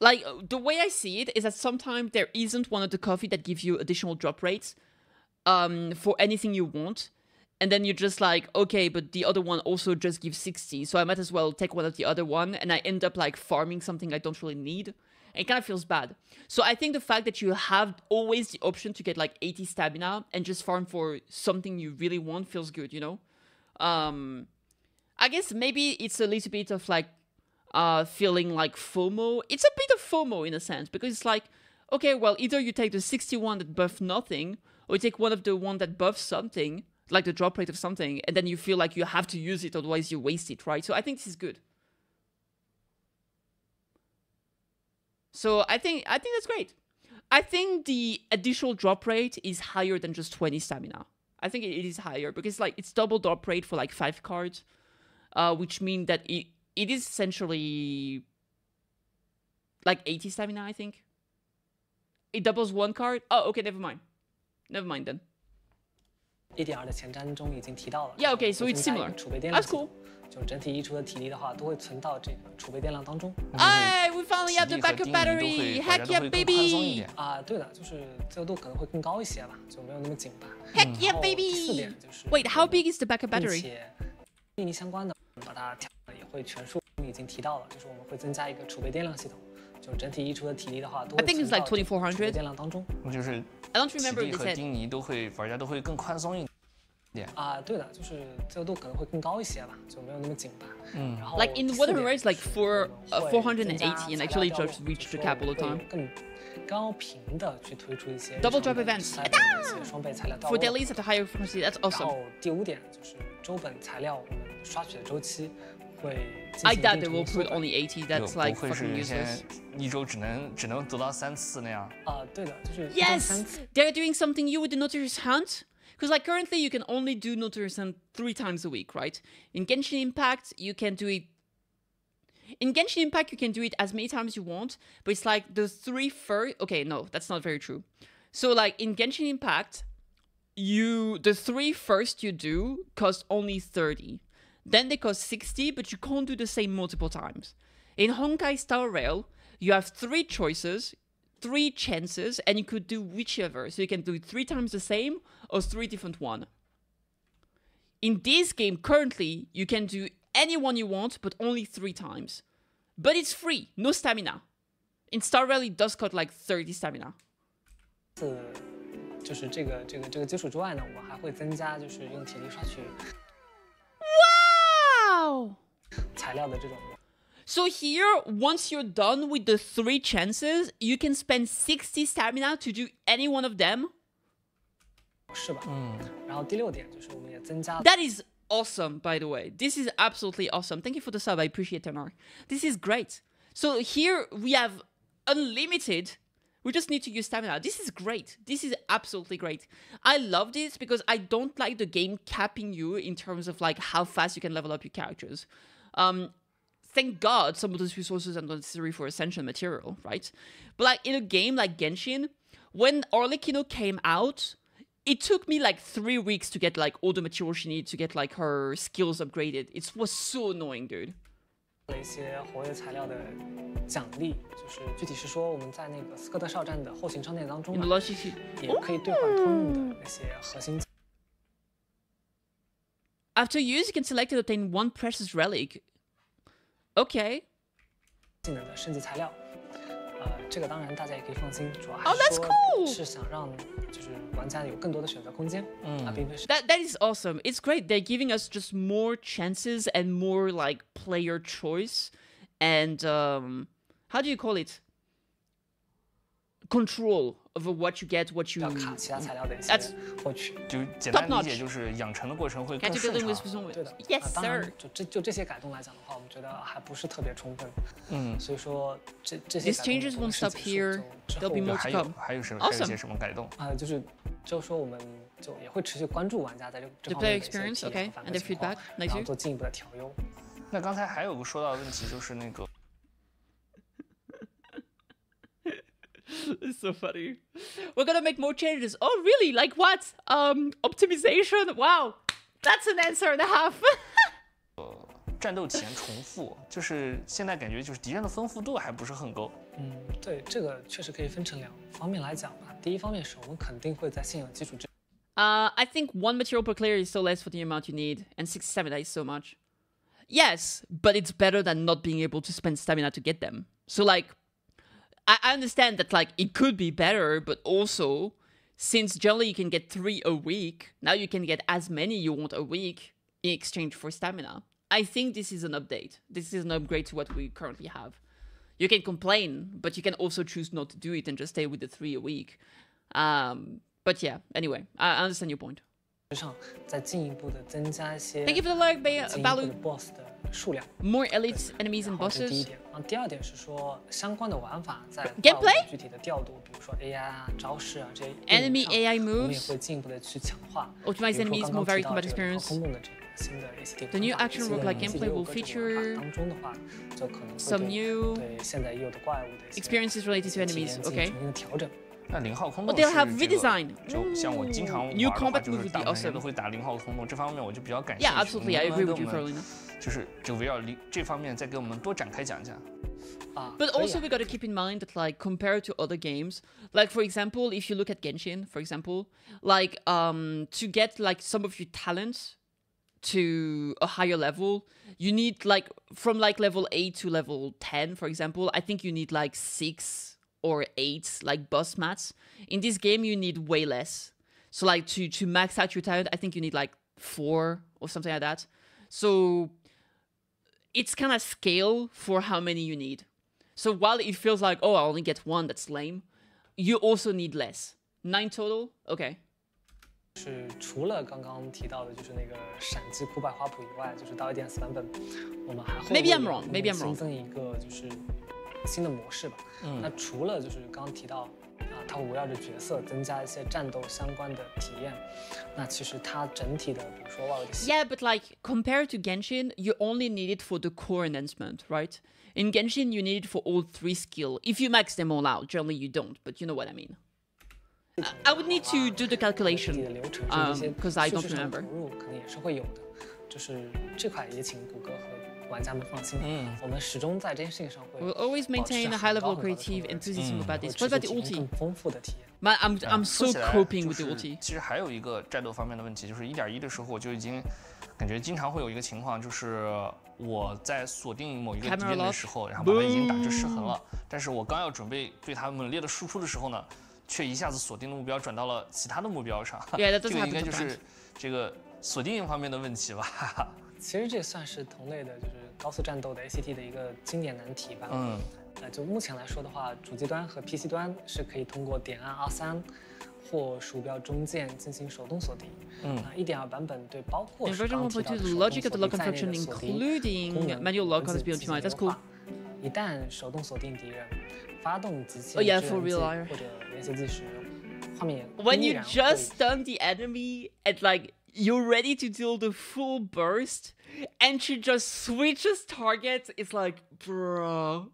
like uh, the way I see it is that sometimes there isn't one of the coffee that gives you additional drop rates, um, for anything you want. And then you're just like, okay, but the other one also just gives 60. So I might as well take one of the other one. And I end up like farming something I don't really need. It kind of feels bad. So I think the fact that you have always the option to get like 80 stamina and just farm for something you really want feels good, you know? Um, I guess maybe it's a little bit of like uh, feeling like FOMO. It's a bit of FOMO in a sense because it's like, okay, well, either you take the 61 that buff nothing, or you take one of the one that buffs something, like the drop rate of something, and then you feel like you have to use it, otherwise you waste it, right? So I think this is good. So I think I think that's great. I think the additional drop rate is higher than just 20 stamina. I think it, is higher because like it's double drop rate for like five cards, uh, which mean that it it is essentially like 80 stamina. I think it doubles one card. Oh, okay, never mind, never mind then. 一点二的前瞻中已经提到了。 Yeah, 就是 okay, so 会 it's 增加一 similar. 个储备电量 That's 系统 cool. 就整体溢出的体力的话，都会存到这个储备电量当中。 Hey, we finally have the 体力和 backup 定力都 battery. 会，大 Heck 家都 yeah, 会更宽松一 baby! 点。啊，对的，就是自由度可能会更高一些吧，就没有那么紧吧。 Heck 然 yeah, 后第四 baby! 点就是 Wait, how big is the backup 并 battery? 且定力相关的，把它调也 会全数已经提到了，就是我们会增加一个储备电量系统，就整体溢出的体力的话，都会 I think it's 存到储备电量当中。就是 I don't 体 remember 力和.丁尼都会玩家都会更宽松一点。啊，对的，就是自由度可能会更高一些吧，就没有那么紧吧。嗯然后 Like in 第四 Modern 点 Warfare, like 就是 four- 我 uh, 们会增加480 and actually just reach 就是 the cap all the time. 更高频的去推出一些 Double drop events. 双倍材料 For。dailies at a higher frequency, that's awesome. 然后第五点就是周本材料我们刷取的周期会进 I 行一 doubt 定 they 程 will 度缩 put 短 only 80. 就 That's 不 like 会 fucking 是 useless. 先一周只能只能得到三次那样。啊，对的，就是一周三 Yes, 次。 they're doing something new with the Nautilus Hunt. Because like currently you can only do Nautilus Hunt three times a week, right? In Genshin Impact, you can do it. In Genshin Impact, you can do it as many times you want, but it's like the three first. Okay, no, that's not very true. So like in Genshin Impact, you the three first you do cost only 30. Then they cost 60, but you can't do the same multiple times. In Honkai Star Rail, you have three choices, three chances, and you could do whichever. So you can do it three times the same or three different one. In this game currently, you can do any one you want, but only three times. But it's free, no stamina. In Star Rail, it does cost like 30 stamina. 次就是这个这个这个基础之外呢，我们还会增加就是用体力刷取 Wow! 材料的这种 So here, once you're done with the three chances, you can spend 60 stamina to do any one of them. 模式吧。嗯，然后第六点就是我们也增加 That is awesome, by the way. This is absolutely awesome. Thank you for the sub. I appreciate Tenor. This is great. So here we have unlimited. we just need to use stamina. This is great. This is absolutely great. I love this because I don't like the game capping you in terms of like how fast you can level up your characters. Um, thank God some of those resources are necessary for Ascension material, right? But like in a game like Genshin, when Arlecchino came out, it took me like three weeks to get like all the materials she needed to get like her skills upgraded. It was so annoying, dude. 了一些活跃材料的奖励，就是具体是说我们在那个斯科特哨站的后勤商店当中，也可以兑换通用的那些核心。After use, you can select to obtain one precious relic. Okay. 技能的升级材料。呃，这个当然大家也可以放心，主要还 Oh, 是 that's 说 cool. 是想让就是玩家有更多的选择空间，啊，并非是 That that is awesome. It's great. They're giving us just more chances and more like player choice and um how do you call it? Control over what you get, what you 要卡其他材料的一些 That's 获取。就简单 Top 理解 notch 就是养成的过程会更 get 顺 together with 畅。 someone. 对的 Yes, 啊当然 sir. 就这就这些改动来讲的话，我们觉得还不是特别充分，嗯，所以说这这些 These 改动 changes 如果 won't 是 stop 结束 here. 就之 There'll 后 be 我 more 们还 to 有 come. 还有什么还有一些 Awesome 什么改动？啊，就是就是说我们就也会持续关注玩家在这这 The 方 player 面的一些 experience, 体验 okay, 和反 and 馈 their 情况 feedback, like 然后 you. 做进一步的调优。那刚才还有个说到的问题就是那个 It's so funny. We're gonna make more changes. Oh, really? Like what? Um, optimization. Wow, that's an answer and a half. 战斗体验重复，就是现在感觉就是敌人的丰富度还不是很够。嗯，对，这个确实可以分成两方面来讲吧。第一方面是我们肯定会在现有基础之 Uh, I think one material per clear is so less for the amount you need, and six stamina is so much. Yes, but it's better than not being able to spend stamina to get them. So like, I, I understand that like it could be better, but also since generally you can get three a week, now you can get as many you want a week in exchange for stamina. I think this is an update. This is an upgrade to what we currently have. You can complain, but you can also choose not to do it and just stay with the three a week. Um, but yeah, anyway, I understand your point. Thank you for the like, Balu. BOSS 的数量。 More elites, enemies, 然 and 后这是第一 bosses. 点，然后第二点是说相关的玩法在 Gameplay？怪物的具体的调度，比如说 AI 啊、招式啊这些应 Enemy 用上 AI 我们也 moves 会进一步的去强化。 Optimize 比如说 enemies, 刚 more 刚 varied 提到 combat 这个 experience. 空洞的这个新的一些地 The new 方法 action 新的 roguelike 自己 gameplay 有 will 个这个 feature 玩法当中的话，就可能会 Some 对 new 对现在已有的怪物的一些 experiences related 一 to 些体 enemies. 验进 Okay. 行重新的调整。那零号空 Oh, 洞 they'll 是 have 这个 redesign. 就像我经常 Ooh, new 玩的话， combat 就 moves 是 would 大 be 部分人 awesome. 都会打零号空洞，这方面我就比较感兴 Yeah, 趣。 absolutely. I 能 agree 不能 with you, 给我们 Ferlina. 就是就围绕零这方面再给我们多展开讲讲。啊， But 可以 also, 啊 we got to keep in mind that, like, compared to other games, like for example, if you look at Genshin, for example, like um, to get like some of your talents to a higher level, you need like from like level eight to level ten, for example. I think you need like six or eight like boss mats. In this game, you need way less. So like to to max out your talent, I think you need like four or something like that. So it's kind of scale for how many you need. So while it feels like, oh, I only get one, that's lame, you also need less. Nine total? Okay. 是除了刚刚提到的，就是那个闪击苦百花谱以外，就是到 ADS 版本，我们还会 Maybe I'm 为 wrong, maybe I'm 新 wrong. 增一个就是新的模式吧。嗯那除了就是刚刚提到啊， 它会围绕着角色增加一些战斗相关的体验，那其实它整体的，比如说哇，我的 Yeah, but like compared to Genshin, you only need it for the core enhancement, right? In Genshin, you need it for all three skill. If you max them all out, generally you don't, but you know what I mean. I- I would need to do the 具体的 calculation. 流程甚至一些 um, 'cause I 叙 don't 事上的 remember. 投入，可能也是会有的。就是这块也请谷歌和 玩家们放心，嗯我们始终在这件事情上会 We'll always maintain a high level of creative enthusiasm 嗯 about 会 this. What about the 体验 ulti? 更丰富的体验。Man, I'm I'm so coping with ulti. 其实还有一个战斗方面的问题，就是一点一的时候我就已经感觉经常会有一个情况，就是我在锁定某一个敌人的时候，然后把它已经打至失衡了，但是我刚要准备对他猛烈的输出的时候呢，却一下子锁定的目标转到了其他的目标上。这个 应该就.是这个锁定方面的问题吧。其实这算是同类的，就是高速战斗的 ACT 的一个经典难题吧。嗯，呃，就目前来说的话，主机端和 PC 端是可以通过点按 R 三或鼠标中键进行手动锁定。嗯啊，一点二版本对包括刚刚提到的手动锁定 lock 在内的锁定功 including 能 been 进行 optimized. That's 优 cool. 化一旦手动锁定敌人，发动机器 Oh, 技或者连接计时，画面 When you just stun the enemy and like you're ready to deal the full burst and she just switches targets, it's like, bro,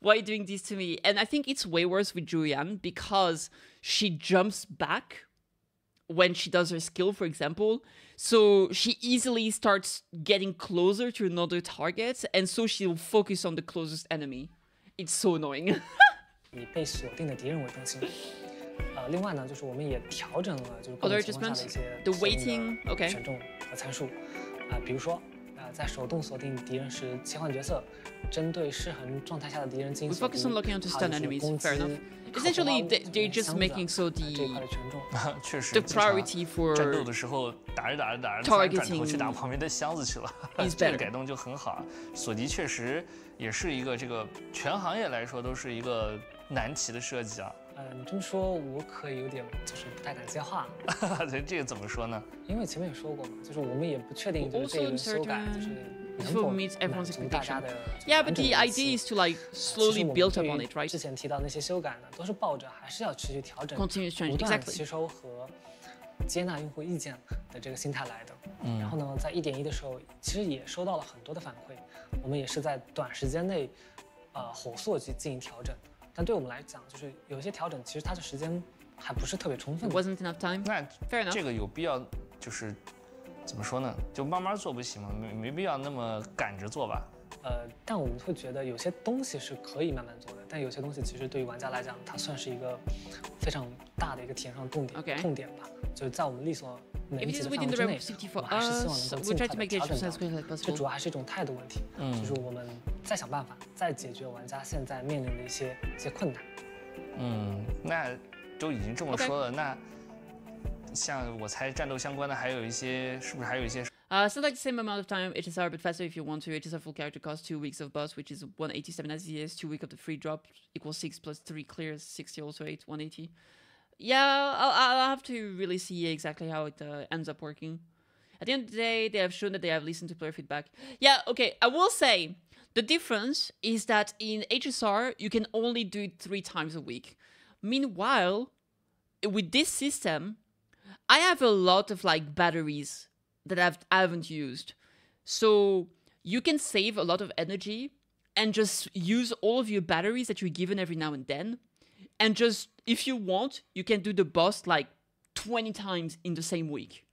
why are you doing this to me? And I think it's way worse with Julian because she jumps back when she does her skill, for example. So she easily starts getting closer to another target, and so she'll focus on the closest enemy. It's so annoying. 以被锁定的敌人为中心。 呃，另外呢，就是我们也调整了就是各种情况下的一些 waiting, okay. 权重和参数。啊、比如说，啊、在手动锁定敌人时切换角色，针对失衡状态下的敌人进行锁 focus 定 on locking onto 还 stun 有就是 enemies, 攻 fair 击 enough. 靠 Essentially, 后 they- 方 they're 这 just 箱子 making so 啊这一块 the 的权重。确实 the 经常 priority for 战斗的时候打着打着打着，突然转头去打旁边的箱子去了 这个改动就很好啊。索迪确实也是一个这个全行业来说都是一个难题的设计啊。呃，你这么说，我可以有点就是不太敢接话，这这个怎么说呢？因为前面也说过嘛，就是我们也不确定就是这轮修改就是能否满 everyone's 足大家 expectation. 的 Yeah, 完 but the idea is to like 其实 slowly 我们 build 对 up on it, right? 之前提到那些修改呢，都是抱着还是要持续调整、change, 不断吸收和接纳用户意见的这个心态来的。嗯然后呢，在一点一的时候，其实也收到了很多的反馈，我们也是在短时间内，呃，火速去进行调整。但对我们来讲，就是有些调整其实它的时间还不是特别充分。wasn't enough time. 那 Fair enough. 这个有必要就是怎么说呢？就慢慢做不行吗？没没必要那么赶着做吧。呃，但我们会觉得有些东西是可以慢慢做的，但有些东西其实对于玩家来讲，它算是一个非常大的一个体验上的痛点 Okay. 痛点吧。就是在我们力所能及的范围之内我们还是希望能够尽快的调整 as 这主要还是一种态度问题，嗯就是我们再想办法，再解决玩家现在面临的一些一些困难。嗯，那都已经这么说了那像我猜战斗相关的还有一些，是不是还有一些 Uh, still like the same amount of time, HSR, but faster if you want to. HSR full character cost two weeks of boss, which is 187 as he is, two week of the free drop equals six plus three clears, 60 also eight, 180. Yeah, I'll, I'll have to really see exactly how it uh, ends up working. At the end of the day, they have shown that they have listened to player feedback. Yeah, okay, I will say the difference is that in HSR, you can only do it three times a week. Meanwhile, with this system, I have a lot of like batteries that I've, I haven't used. So you can save a lot of energy and just use all of your batteries that you're given every now and then. And just, if you want, you can do the boss like 20 times in the same week,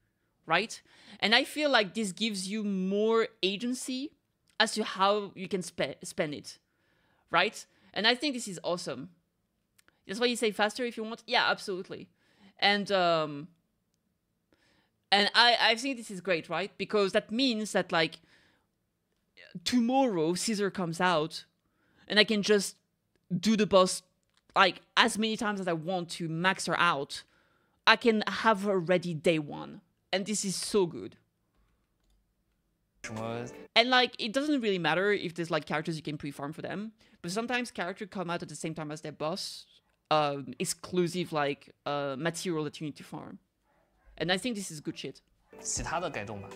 right? And I feel like this gives you more agency as to how you can spe- spend it, right? And I think this is awesome. That's why you say faster if you want. Yeah, absolutely. And um, and I I think this is great, right? Because that means that like tomorrow Caesar comes out, and I can just do the boss like as many times as I want to max her out. I can have her ready day one, and this is so good. 什么 And like it doesn't really matter if there's like characters you can pre-farm for them, but sometimes characters come out at the same time as their boss, um, exclusive like uh, material that you need to farm. and I think this is good shit. 其他的改动吧。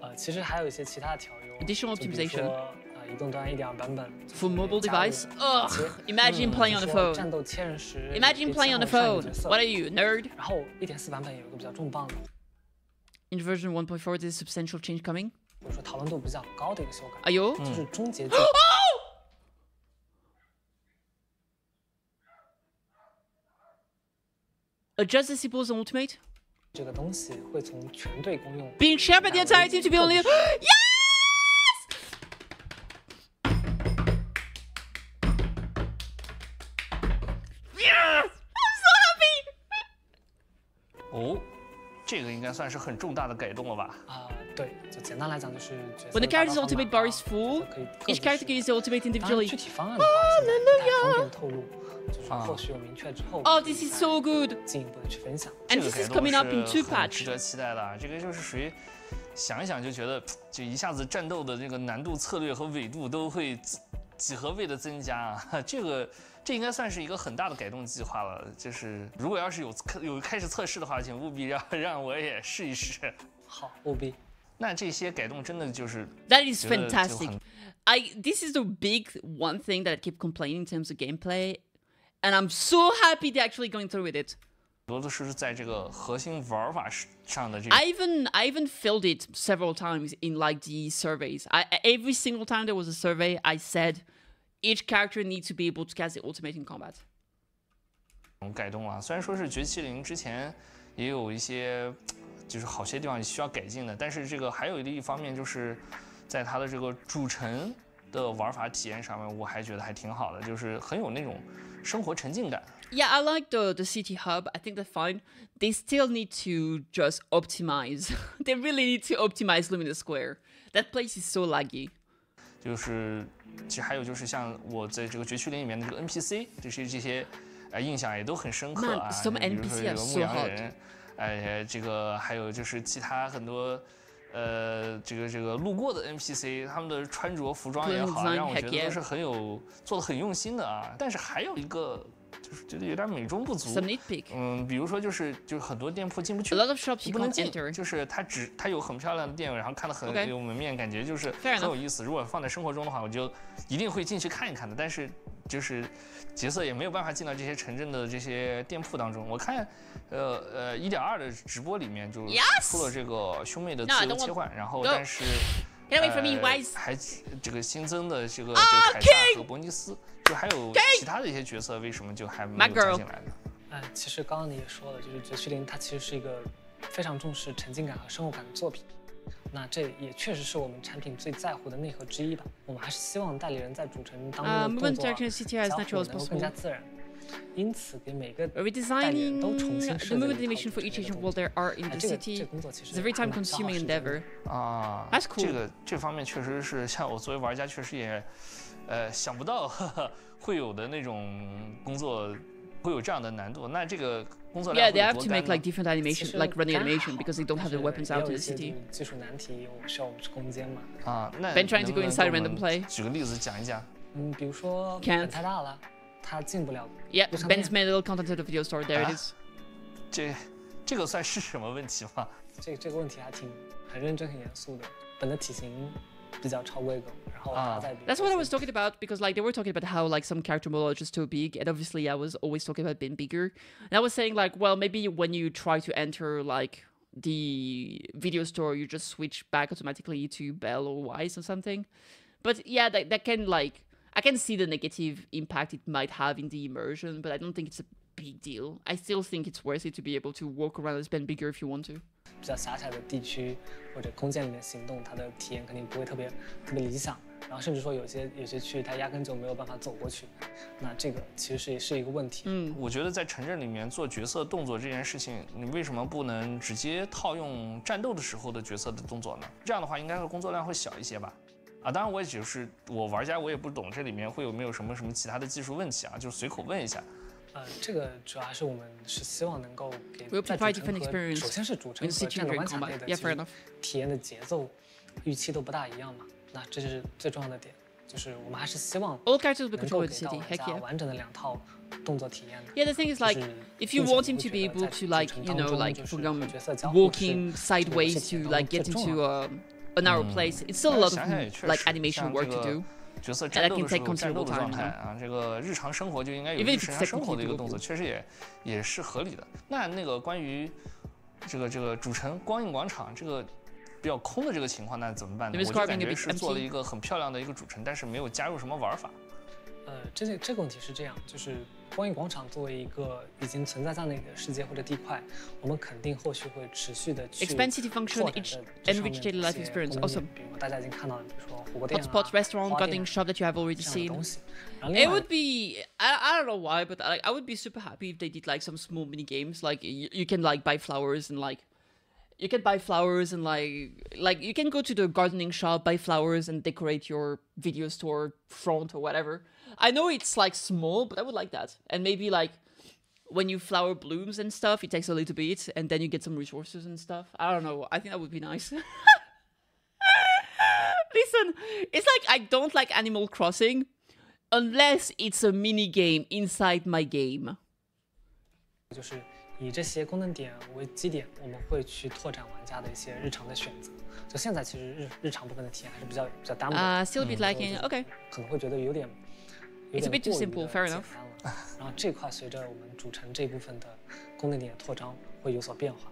呃，其实还有一些其他的调优 Additional 就比如 optimization 说呃，移动端1.2版本 For mobile 加入 device? 了 Ugh, 切 imagine 嗯 playing on 比 the 如说 phone. 战斗切刃时 Imagine 可以 playing on the 切换上 phone. 一个角色 What are you, nerd? 然后1.4版本有一个比较重磅的， In version 1.4, there's substantial change coming. 或者说讨论度比较高的一个修改，哎呦，就是终结技。 Adjust the Sipos on Ultimate. 这个东西会从全队公用 yeah 这个应该算是很重大的改动了吧？啊、对，就简单来讲就是 When the 的 character's ultimate 嘛 bar is full, 可以各 each 自 character 使 can use the ultimate individually. 具体方案的话，现在不太方便透露，就是啊后续有明确之后 Oh, this is so good. 进一步的去分享。And 这个 is 动 coming up in 是.值得期待的啊！这个就是属于想一想就觉得，就一下子战斗的这个难度、策略和纬度都会几几何倍的增加啊！这个这应该算是一个很大的改动计划了。就是如果要是有有开始测试的话，请务必让让我也试一试。好，务必。那这些改动真的就是 That is fantastic. I this is the big one thing that I keep complaining in terms of gameplay, and I'm so happy they're actually going through with it. 多的是在这个核心玩法上的这个 I even I even filled it several times in like the surveys. I every single time there was a survey, I said each character needs to be able to cast the ultimate in combat. 种改动啊。虽然说是绝七零之前也有一些就是好些地方需要改进的，但是这个还有的一方面就是在它的这个主城的玩法体验上面，我还觉得还挺好的，就是很有那种生活沉浸感。Yeah, I like the the city hub. I think they're fine. They still need to just optimize. they really need to optimize Luminous Square. That place is so laggy. 就是其实还有就是像我在这个绝区林里面的这个 NPC，这些这些呃印象也都很深刻 Man, 啊。 some 就比如 NPC 说这 are 个 so 牧羊 hot. 人，呃，这个还有就是其他很多。呃，这个这个路过的 NPC，他们的穿着服装也 Clothing 好， design, 让我觉 heck 得 yeah 都是很有做的很用心的啊。但是还有一个 就是觉得有点美中不足.嗯，比如说就是就是很多店铺进不去 A，lot of shops 你不能进.就是它只它有很漂亮的店，然后看的很有门面，感觉就是很有意思。如果放在生活中的话，我就一定会进去看一看的。但是就是角色也没有办法进到这些城镇的这些店铺当中。我看，呃呃，一点二的直播里面就出了这个兄妹的自由切换，然后但是 Get away from me, 呃 Wise. 还这个新增的这个这个凯撒和伯尼斯，就还有其他的一些角色，为什么就还没有加进来呢？哎，其实刚刚你也说了，就是绝区零它其实是一个非常重视沉浸感和生活感的作品。那这也确实是我们产品最在乎的内核之一吧。我们还是希望代理人在主城当呃中的动作啊、direction CTR as 交互能够更加自然。因此，给每个代理人都重新设计了 movement 一套 animation for each agent 动 while 作 they are in 哎 the 这个这 city. 个工作其实 It's a very 还 time 蛮消耗 consuming 时间的 endeavor. 啊 cool 这个这方面确实是像我作为玩家，确实也，呃，想不到呵呵会有的那种工作会有这样的难度。那这个工作量 Yeah, they have 多 to make like different 其 animation, 实 like running animation because they don't have the 是 weapons out 有 in the 些 city. 就是技术难题，有需要我们去攻坚嘛。啊，那 Ben trying to go inside random play 举个例子讲一讲。嗯，比如说 Can't 本太大了，他进不了 Yeah, Ben's made a little content to the video store. There it Ah. is. 这这个算是什么问题吗？这这个问题还挺很认真、很严肃的。本的体型 that's what I was talking about because like they were talking about how like some character model is just too big and obviously I was always talking about Ben Bigger. And I was saying like well maybe when you try to enter like the video store you just switch back automatically to Belle or Wise or something. But yeah that, that can like I can see the negative impact it might have in the immersion but I don't think it's a big deal. I still think it's worth it to be able to walk around and spend bigger if you want to. 比较狭窄的地区或者空间里面行动，它的体验肯定不会特别特别理想。然后甚至说有些有些区域它压根就没有办法走过去，那这个其实是是一个问题。嗯我觉得在城镇里面做角色动作这件事情，你为什么不能直接套用战斗的时候的角色的动作呢？这样的话，应该是工作量会小一些吧？啊，当然我也只是我玩家，我也不懂这里面会有没有什么什么其他的技术问题啊，就是随口问一下。呃，这个主要还是我们是希望能够给在主城和首先是主城和战斗关卡的其实体验的节奏预期都不大一样嘛。那这是最重要的点，就是我们还是希望 All characters be 能够 controlled 给到 city. 玩 Heck 家 yeah. 完整的两套动作体验。Yeah, the thing is like if you want him to be able to like you know like for example walking sideways to like get into a a narrow place, it's still a lot of 想想也确 like animation work to do. 角色战斗的时候战斗的状态啊，这个日常生活就应该有日常生活的一个动作，确实也也是合理的。那那个关于这个这个主城光影广场这个比较空的这个情况，那怎么办呢？我就感觉是做了一个很漂亮的一个主城，但是没有加入什么玩法。呃，这个这个问题是这样，就是光影广场作为一个已经存在在那里的世界或者地块，我们肯定后续会持续的去 Expand city function, 拓展 each 的这上 enrich 面 daily 的 life 一些 experience. 功能 Awesome. 点比如大家已经看到的，比如说火锅店啊、 Hotspot, restaurant, 花 gardening 店 shop that you have already 这样的 seen. 东西。然后另 It 外 would be I, I don't know why, but like I would be super happy if they did like some small mini games. Like you, you can like buy flowers and like you can buy flowers and like like you can go to the gardening shop, buy flowers and decorate your video store front or whatever. I know it's like small, but I would like that. And maybe like when you flower blooms and stuff, it takes a little bit and then you get some resources and stuff. I don't know. I think that would be nice. Listen, it's like I don't like Animal Crossing unless it's a mini game inside my game. 就是以这些功能点为基点，我们会去拓展玩家的一些日常的选择。就现在其实日日常部分的体验还是比较比较单薄的。 Uh, still a bit 然后 lacking. 就 Okay. 可能会觉得有点有 It's a 点 bit too 过于 simple, 的 fair 简 enough. 单了。然后这块随着我们主城这部分的功能点拓张会有所变化。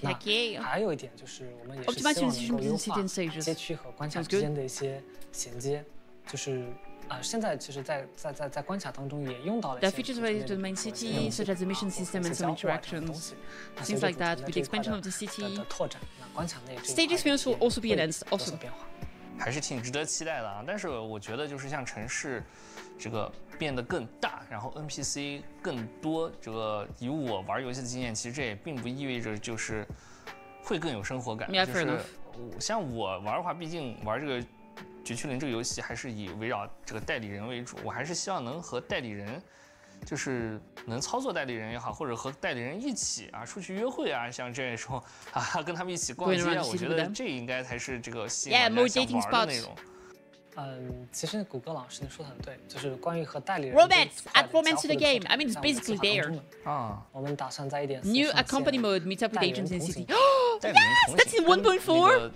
那 Heck yeah. 还有一点就是我们也是 Optimize 希望能够优 transition 化 between city and stages. 街区和关卡 Sounds 之 good. 间的一些衔接，就是。啊，现在其实在，在在在关卡当中也用到了一 There 些 are features 主城 related to the 内 main 比如说 city, 一些 such as the 啊 mission 或者 system 一些 and some 交互啊这种 interactions. 东西那 Things 随着 like 主 that. 城 With 的 the 这一块 expansion 的 of the 的 city, 的拓展，那关卡内这一 Stage 块的 experience 体 will 验 also be 会 enhanced. 有所 Awesome. 变化。还是挺值得期待的啊。但是我觉得就是像城市 这个变得更大，然后 NPC 更多，这个以我玩游戏的经验，其实这也并不意味着就是会更有生活感。就是我像我玩的话，毕竟玩这个。绝区零这个游戏还是以围绕这个代理人为主，我还是希望能和代理人，就是能操作代理人也好，或者和代理人一起啊出去约会啊，像这种啊跟他们一起逛街啊，我觉得这应该才是这个吸引 Yeah, 玩 more 家想玩的.内容。嗯，其实谷歌老师你说的很对，就是关于和代理人 Romance, 这一块 add 的 romance to the 的 game. 拓 I 展 mean, it's basically there. 啊，我们打算在一点 New accompany mode meets up with 代理人 agents in 同 city. 行 代理人同 That's 行 in 跟 1.4? 那个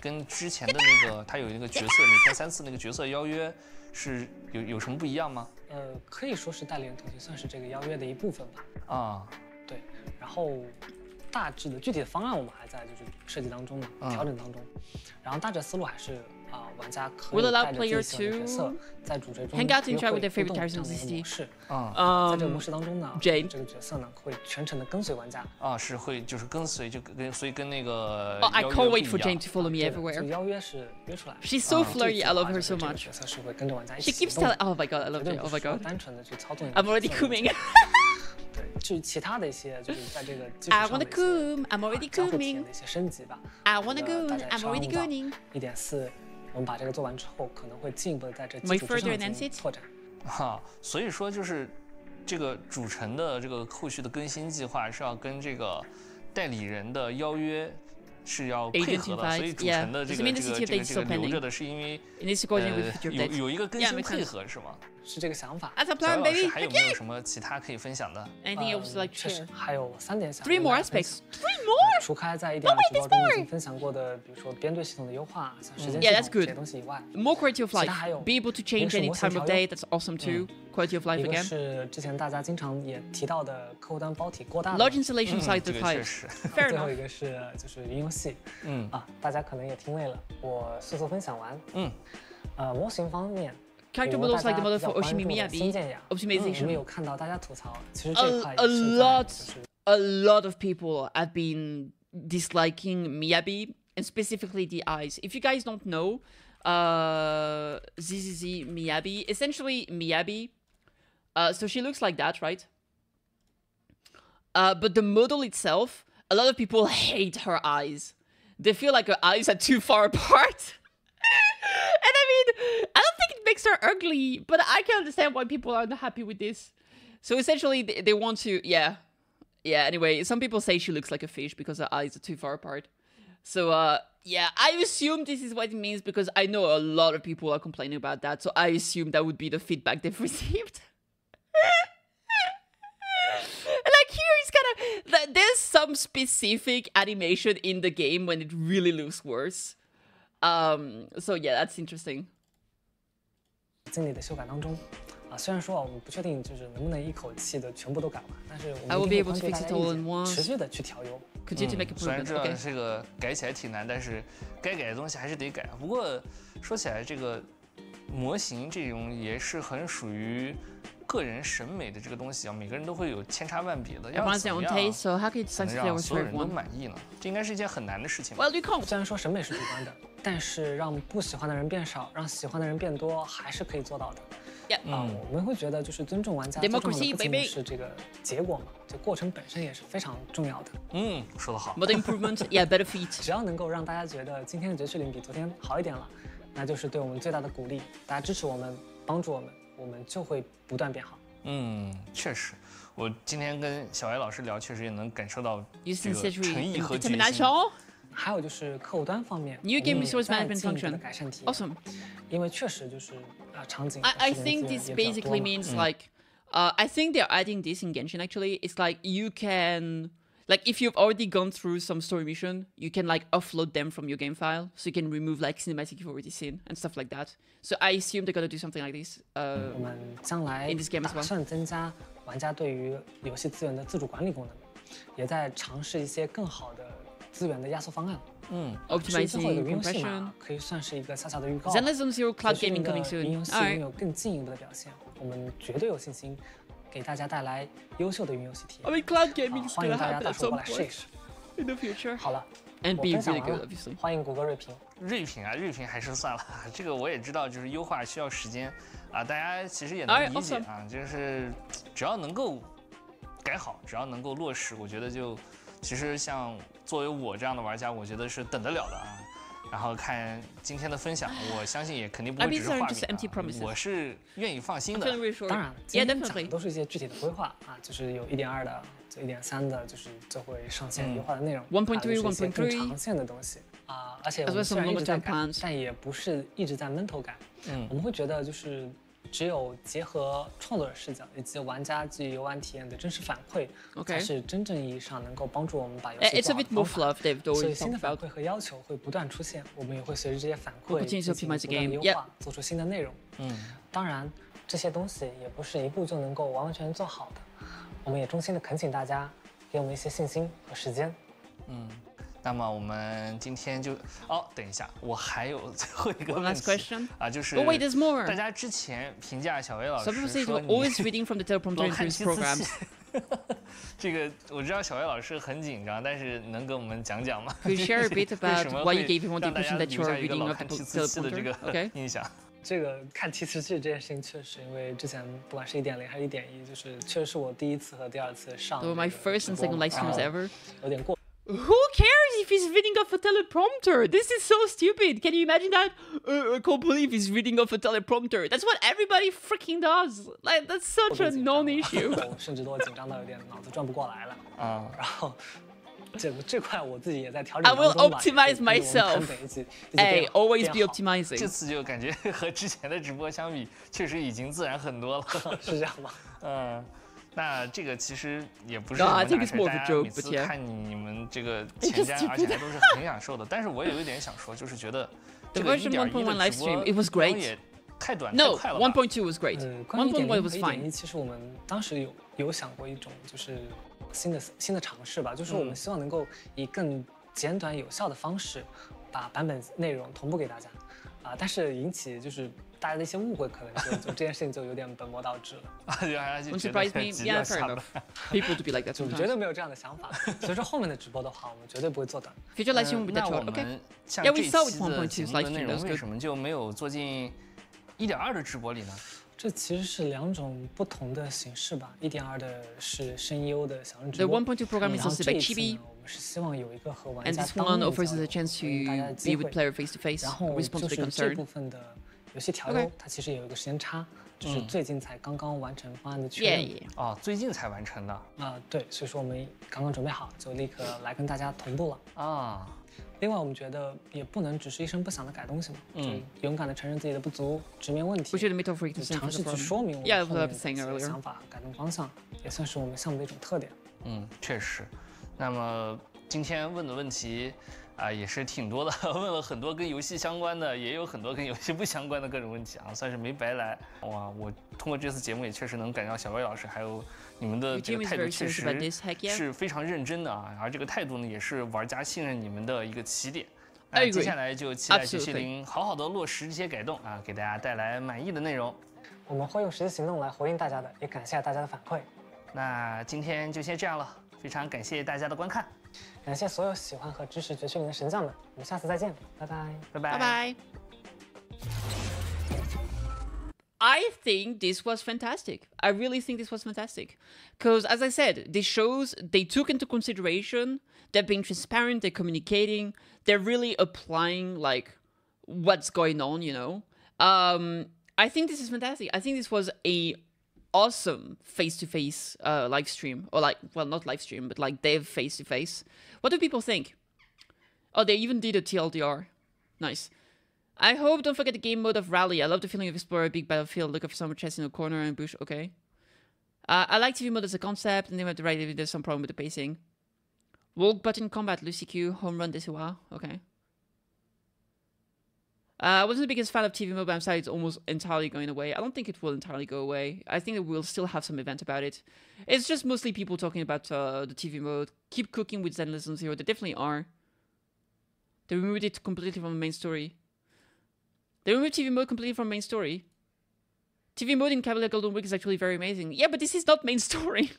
跟之前的那个他有一个角色，每天三次那个角色邀约是有有什么不一样吗？呃，可以说是代理人同行，算是这个邀约的一部分吧。啊，对，然后大致的具体的方案我们还在就是设计当中呢，嗯调整当中。然后大致思路还是啊、玩家可 Will 以 allow 带着自己 player 喜欢的角色 to 在主角中 hang out and 约 interact with 会 their favorite 互动 characters 这样的 in 一个 the 模式。啊在这个 Um, 模式当中呢 Jane 这个角色呢会全程的跟随玩家。啊，是会就是跟随就跟所以跟那个 Oh, I 邀约 can't 不 wait 一 for 样 Jane to follow me 对的这个 everywhere. 邀约是约出来的。 She's so 啊 flirty. I love her 这 so 个 much. 角色是会跟着玩家一 She 起 keeps 行动 telling. Oh my god, I 绝 love 对 it. 不 Oh 是 my 说 god. 单纯的去操纵一 I'm 个 already 角色 cooming. 对，至于其他的一些，就是在这个基础 I 上的 wanna 一些 coom. I'm already 交互体验 cooming. 的一些升级吧。 I wanna 这个 goon. 大家 I'm 商 already 量到 gooning. 一点四， 我们把这个做完之后可能会进一步的在这基础之上进行拓展 哈所以说就是这个主城的这个后续的更新计划是要跟这个代理人的邀约是要配合的所以主城的这个这个这个这个留着的是因为呃有有一个更新配合是吗？是这个想法。还有没有什么其他可以分享的？Anything else 嗯 to like 确实?还有三点想 Three more aspects. Three more. 除开在一点二直播中已经分享过的，比如说编队系统的优化，像时间 Yeah, 系统这些东西以外，More quality of life. 其他还有 Be able to change 一个是 any 模型 time of 调 day. That's awesome too. Quality of life 一个 again. 是之前大家经常也提到的客户端包体过大的 Large installation 嗯 size 这 of 个确.实，Fair 最后 enough. 一个是就是云游戏嗯啊，大家可能也听累了，我速速分享完。嗯，呃，模型方面，Character models like the model for Hoshimi Miyabi optimization. A, a lot, a lot of people have been disliking Miyabi and specifically the eyes. If you guys don't know, uh, ZZZ Miyabi, essentially Miyabi, uh, so she looks like that, right? Uh, but the model itself, a lot of people hate her eyes. They feel like her eyes are too far apart. and I mean, I don't makes her ugly, but I can understand why people are not happy with this. So essentially, they, they want to, yeah, yeah. Anyway, some people say she looks like a fish because her eyes are too far apart. So uh, yeah, I assume this is what it means because I know a lot of people are complaining about that. So I assume that would be the feedback they've received. like here it's kind of th- there's some specific animation in the game when it really looks worse. Um, so yeah, that's interesting. 经历的修改当中，啊，虽然说啊，我们不确定就是能不能一口气的全部都改完，但是我 I will 们 be 一定 able 会 to fix it 大 all 家 in 意 once. 见，持续的去调优。嗯虽然.这 Okay. 这个改起来挺难，但是该改的东西还是得改。不过说起来，这个模型这种也是很属于个人审美的这个东西啊，每个人都会有千差万别的。要怎么样才能让所有人都满意呢？这应该是一件很难的事情吧。Well, you can't. 虽然说审美是主观的，但是让不喜欢的人变少，让喜欢的人变多，还是可以做到的。Yeah. 啊，嗯我们会觉得就是尊重玩家，最重要的 Democracy, 不仅是这个结果嘛，这过程本身也是非常重要的。嗯，说得好。More improvement, yeah, better feet. 只要能够让大家觉得今天的爵士林比昨天好一点了，那就是对我们最大的鼓励。大家支持我们，帮助我们，我们就会不断变好。嗯，确实，我今天跟小艾老师聊，确实也能感受到这个诚意和决心。还有就是客户端方面 New game 们也 resource 在 management 进一步地 function 改善体验 Awesome. 因为确实就是啊场景 I, I think this basically means like, uh, I think they're adding this in Genshin actually. It's like you can, like, if you've already gone through some story mission, you can like offload them from your game file, so you can remove like cinematic you've already seen and stuff like that. So I assume they're gonna do something like this. Uh, 我们将来 In this game as 打 well 算增加玩家对于游戏资源的自主管理功能，也在尝试一些更好的资源的压缩方案。嗯，至于最后一个 optimizing 云游戏 compression. 嘛，可以算是一个小小的预告吧。 Zenless on Zero Cloud 随着 Gaming 这 coming 个 soon. 云游戏 All 拥 right. 有更进一步的表现，我们绝对有信心 给大家带来优秀的云游戏体 I 验。mean, cloud 啊 gaming is 欢迎 gonna 大家 happen 到 at 时候 some 过来试一 point 试。in the future 好了，and 我 be 分享 really good, 了 obviously. 欢迎谷歌锐评。锐评啊，锐评还是算了。这个我也知道，就是优化需要时间啊，大家其实也能理解 awesome. 啊，就是只要能够改好，只要能够落实，我觉得就其实像作为我这样的玩家，我觉得是等得了的啊。然后看今天的分享，我相信也肯定不会只是画饼、啊.我是愿意放心的.当然，Yeah, 今天讲的 definitely. 都是一些具体的规划啊，就是有一点二的，就一点三的，就是就会上线嗯优化的内容。1.3还有就是一些更1.3长线的东西啊，而且我们虽然一直在但也不是一直在闷头改。嗯我们会觉得就是只有结合创作者视角以及玩家基于游玩体验的真实反馈才是真正意义上能够帮助我们把游 Uh, 戏做好的方所以新的反馈和要求会不断出现，我们也会随着这些反馈不断的优化，做出新的内容。嗯，当然，这些东西也不是一步就能够完完全全做好的，我们也衷心的恳请大家给我们一些信心和时间。那么我们今天就哦，等一下，我还有最后一个问 last 题 question. 啊，就是 Oh wait, there's more. 大家之前评价小薇老师说 always reading from the teleprompter 老 into 看 his programs. 这个我知道小薇老师很紧张，但是能给我们讲讲吗 Could you share a bit about why you gave him the impression that you 下 are reading teleprompter? Okay. 印象？这个看提词器这件事情，确实因为之前不管是一点零还是一点一，就是确实是我第一次和第二次上 So 这 my first and second live streams ever. 有点过。Who cares if he's reading off a teleprompter? This is so stupid. Can you imagine that? Uh, I can't believe he's reading off a teleprompter. That's what everybody freaking does. Like that's such 过 a 度紧张了 non-issue. 然后甚至都紧张到有点脑子转不过来了。啊，然后这这块我自己也在调整 I will 当中吧 optimize 就是我们 myself. 看每一集一直 Hey, 变好 always 变 be 好 optimizing. 这次就感觉和之前的直播相比，确实已经自然很多了。是这样吗？嗯， 那这个其实也不是 No, 什么大事大家每次看你们这个前瞻，而且还都是很享受的。但是我有一点想说，就是觉得 The 这个 version 1.1 1.1的 live 直播 stream, it was great. 也太短 No, 太快了吧。1.2 was great. 呃，关于一点1.1 was fine. 其实我们当时有有想过一种就是新的新的尝试吧，就是我们嗯希望能够以更简短有效的方式把版本内容同步给大家，啊，但是引起就是大家的一些误会，可能就就这件事情就有点本末倒置了。啊，原来是这样。People to be like that，我们绝对没有这样的想法。所以说后面的直播的话，我们绝对不会做的。来我们像这长。OK。的内容为什么就没有做进一点二的直播里呢？这其实是两种不同的形式吧。一点二的是声优的小人直播。然后这 one 我们是希望有一个和玩家当面，大家的机会，然后就是这部分的。游戏调优，它其实有一个时间差，就是最近才刚刚完成方案的确认。哦，最近才完成的啊、对，所以说我们刚刚准备好，就立刻来跟大家同步了。啊。另外，我们觉得也不能只是一声不响的改东西嘛，嗯勇敢的承认自己的不足，直面问题 weakness 就 and 尝试去说明我们 what 后面的.想法、改动方向，也算是我们项目的一种特点。嗯，确实。那么今天问的问题啊、也是挺多的，问了很多跟游戏相关的，也有很多跟游戏不相关的各种问题啊，算是没白来。哇，我通过这次节目也确实能感觉到小白老师还有你们的这个态度确实.是非常认真的啊，而这个态度呢，也是玩家信任你们的一个起点。那接下来就期待这 Absolutely. 些零好好的落实这些改动啊，给大家带来满意的内容。我们会用实际行动来回应大家的，也感谢大家的反馈，那今天就先这样了，非常感谢大家的观看，感谢所有喜欢和支持绝区零的神将们，我们下次再见，拜拜。拜拜。 Bye bye. I think this was fantastic. I really think this was fantastic. Because, as I said, this shows they took into consideration, they're being transparent, they're communicating, they're really applying, like, what's going on, you know? Um, I think this is fantastic. I think this was a awesome face-to-face uh, live stream or like well not live stream but like dev face-to-face what do people think oh they even did a tldr nice I hope don't forget the game mode of Rally. I love the feeling of exploring a big battlefield, looking for some chest in a corner and bush. Okay. Uh, I like TV mode as a concept, and then at the right, if there's some problem with the pacing. Walk button combat, Lucy Q, home run this wow. Okay. Uh, I wasn't the biggest fan of TV mode, but I'm sorry it's almost entirely going away. I don't think it will entirely go away. I think we'll still have some event about it. It's just mostly people talking about uh, the TV mode. Keep cooking with Zen Lesson Zero. They definitely are. They removed it completely from the main story. They removed TV mode completely from main story. TV mode in Cavalier Golden Week is actually very amazing. Yeah, but this is not main story.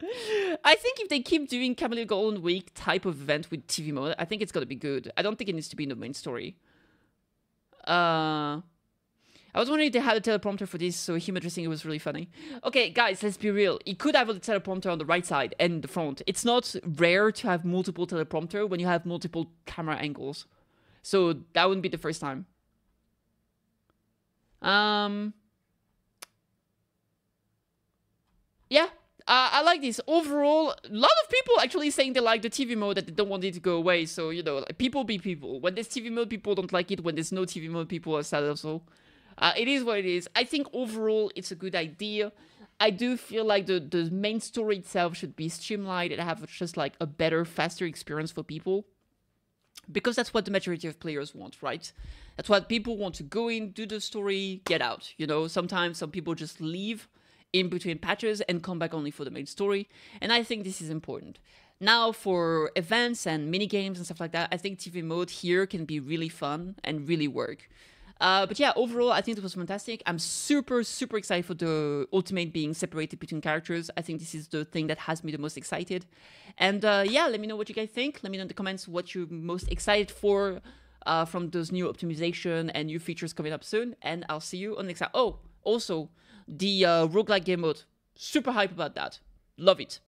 I think if they keep doing Cavalier Golden Week type of event with TV mode, I think it's gonna be good. I don't think it needs to be in the main story. Uh, I was wondering if they had a teleprompter for this, so him addressing it was really funny. Okay, guys, let's be real. It could have a teleprompter on the right side and the front. It's not rare to have multiple teleprompter when you have multiple camera angles. So that wouldn't be the first time. Um. Yeah, uh, I like this. Overall, a lot of people actually saying they like the TV mode that they don't want it to go away. So you know, like, people be people. When there's TV mode, people don't like it. When there's no TV mode, people are sad also. Uh, it is what it is. I think overall it's a good idea. I do feel like the the main story itself should be streamlined and have just like a better, faster experience for people because that's what the majority of players want, right? That's what people want to go in, do the story, get out. You know, sometimes some people just leave in between patches and come back only for the main story, and I think this is important. Now, for events and mini games and stuff like that, I think TV mode here can be really fun and really work. Uh, but yeah, overall, I think it was fantastic. I'm super, super excited for the ultimate being separated between characters. I think this is the thing that has me the most excited. And uh, yeah, let me know what you guys think. Let me know in the comments what you're most excited for uh, from those new optimization and new features coming up soon. And I'll see you on the next. Oh, also the uh, roguelike game mode. Super hype about that. Love it.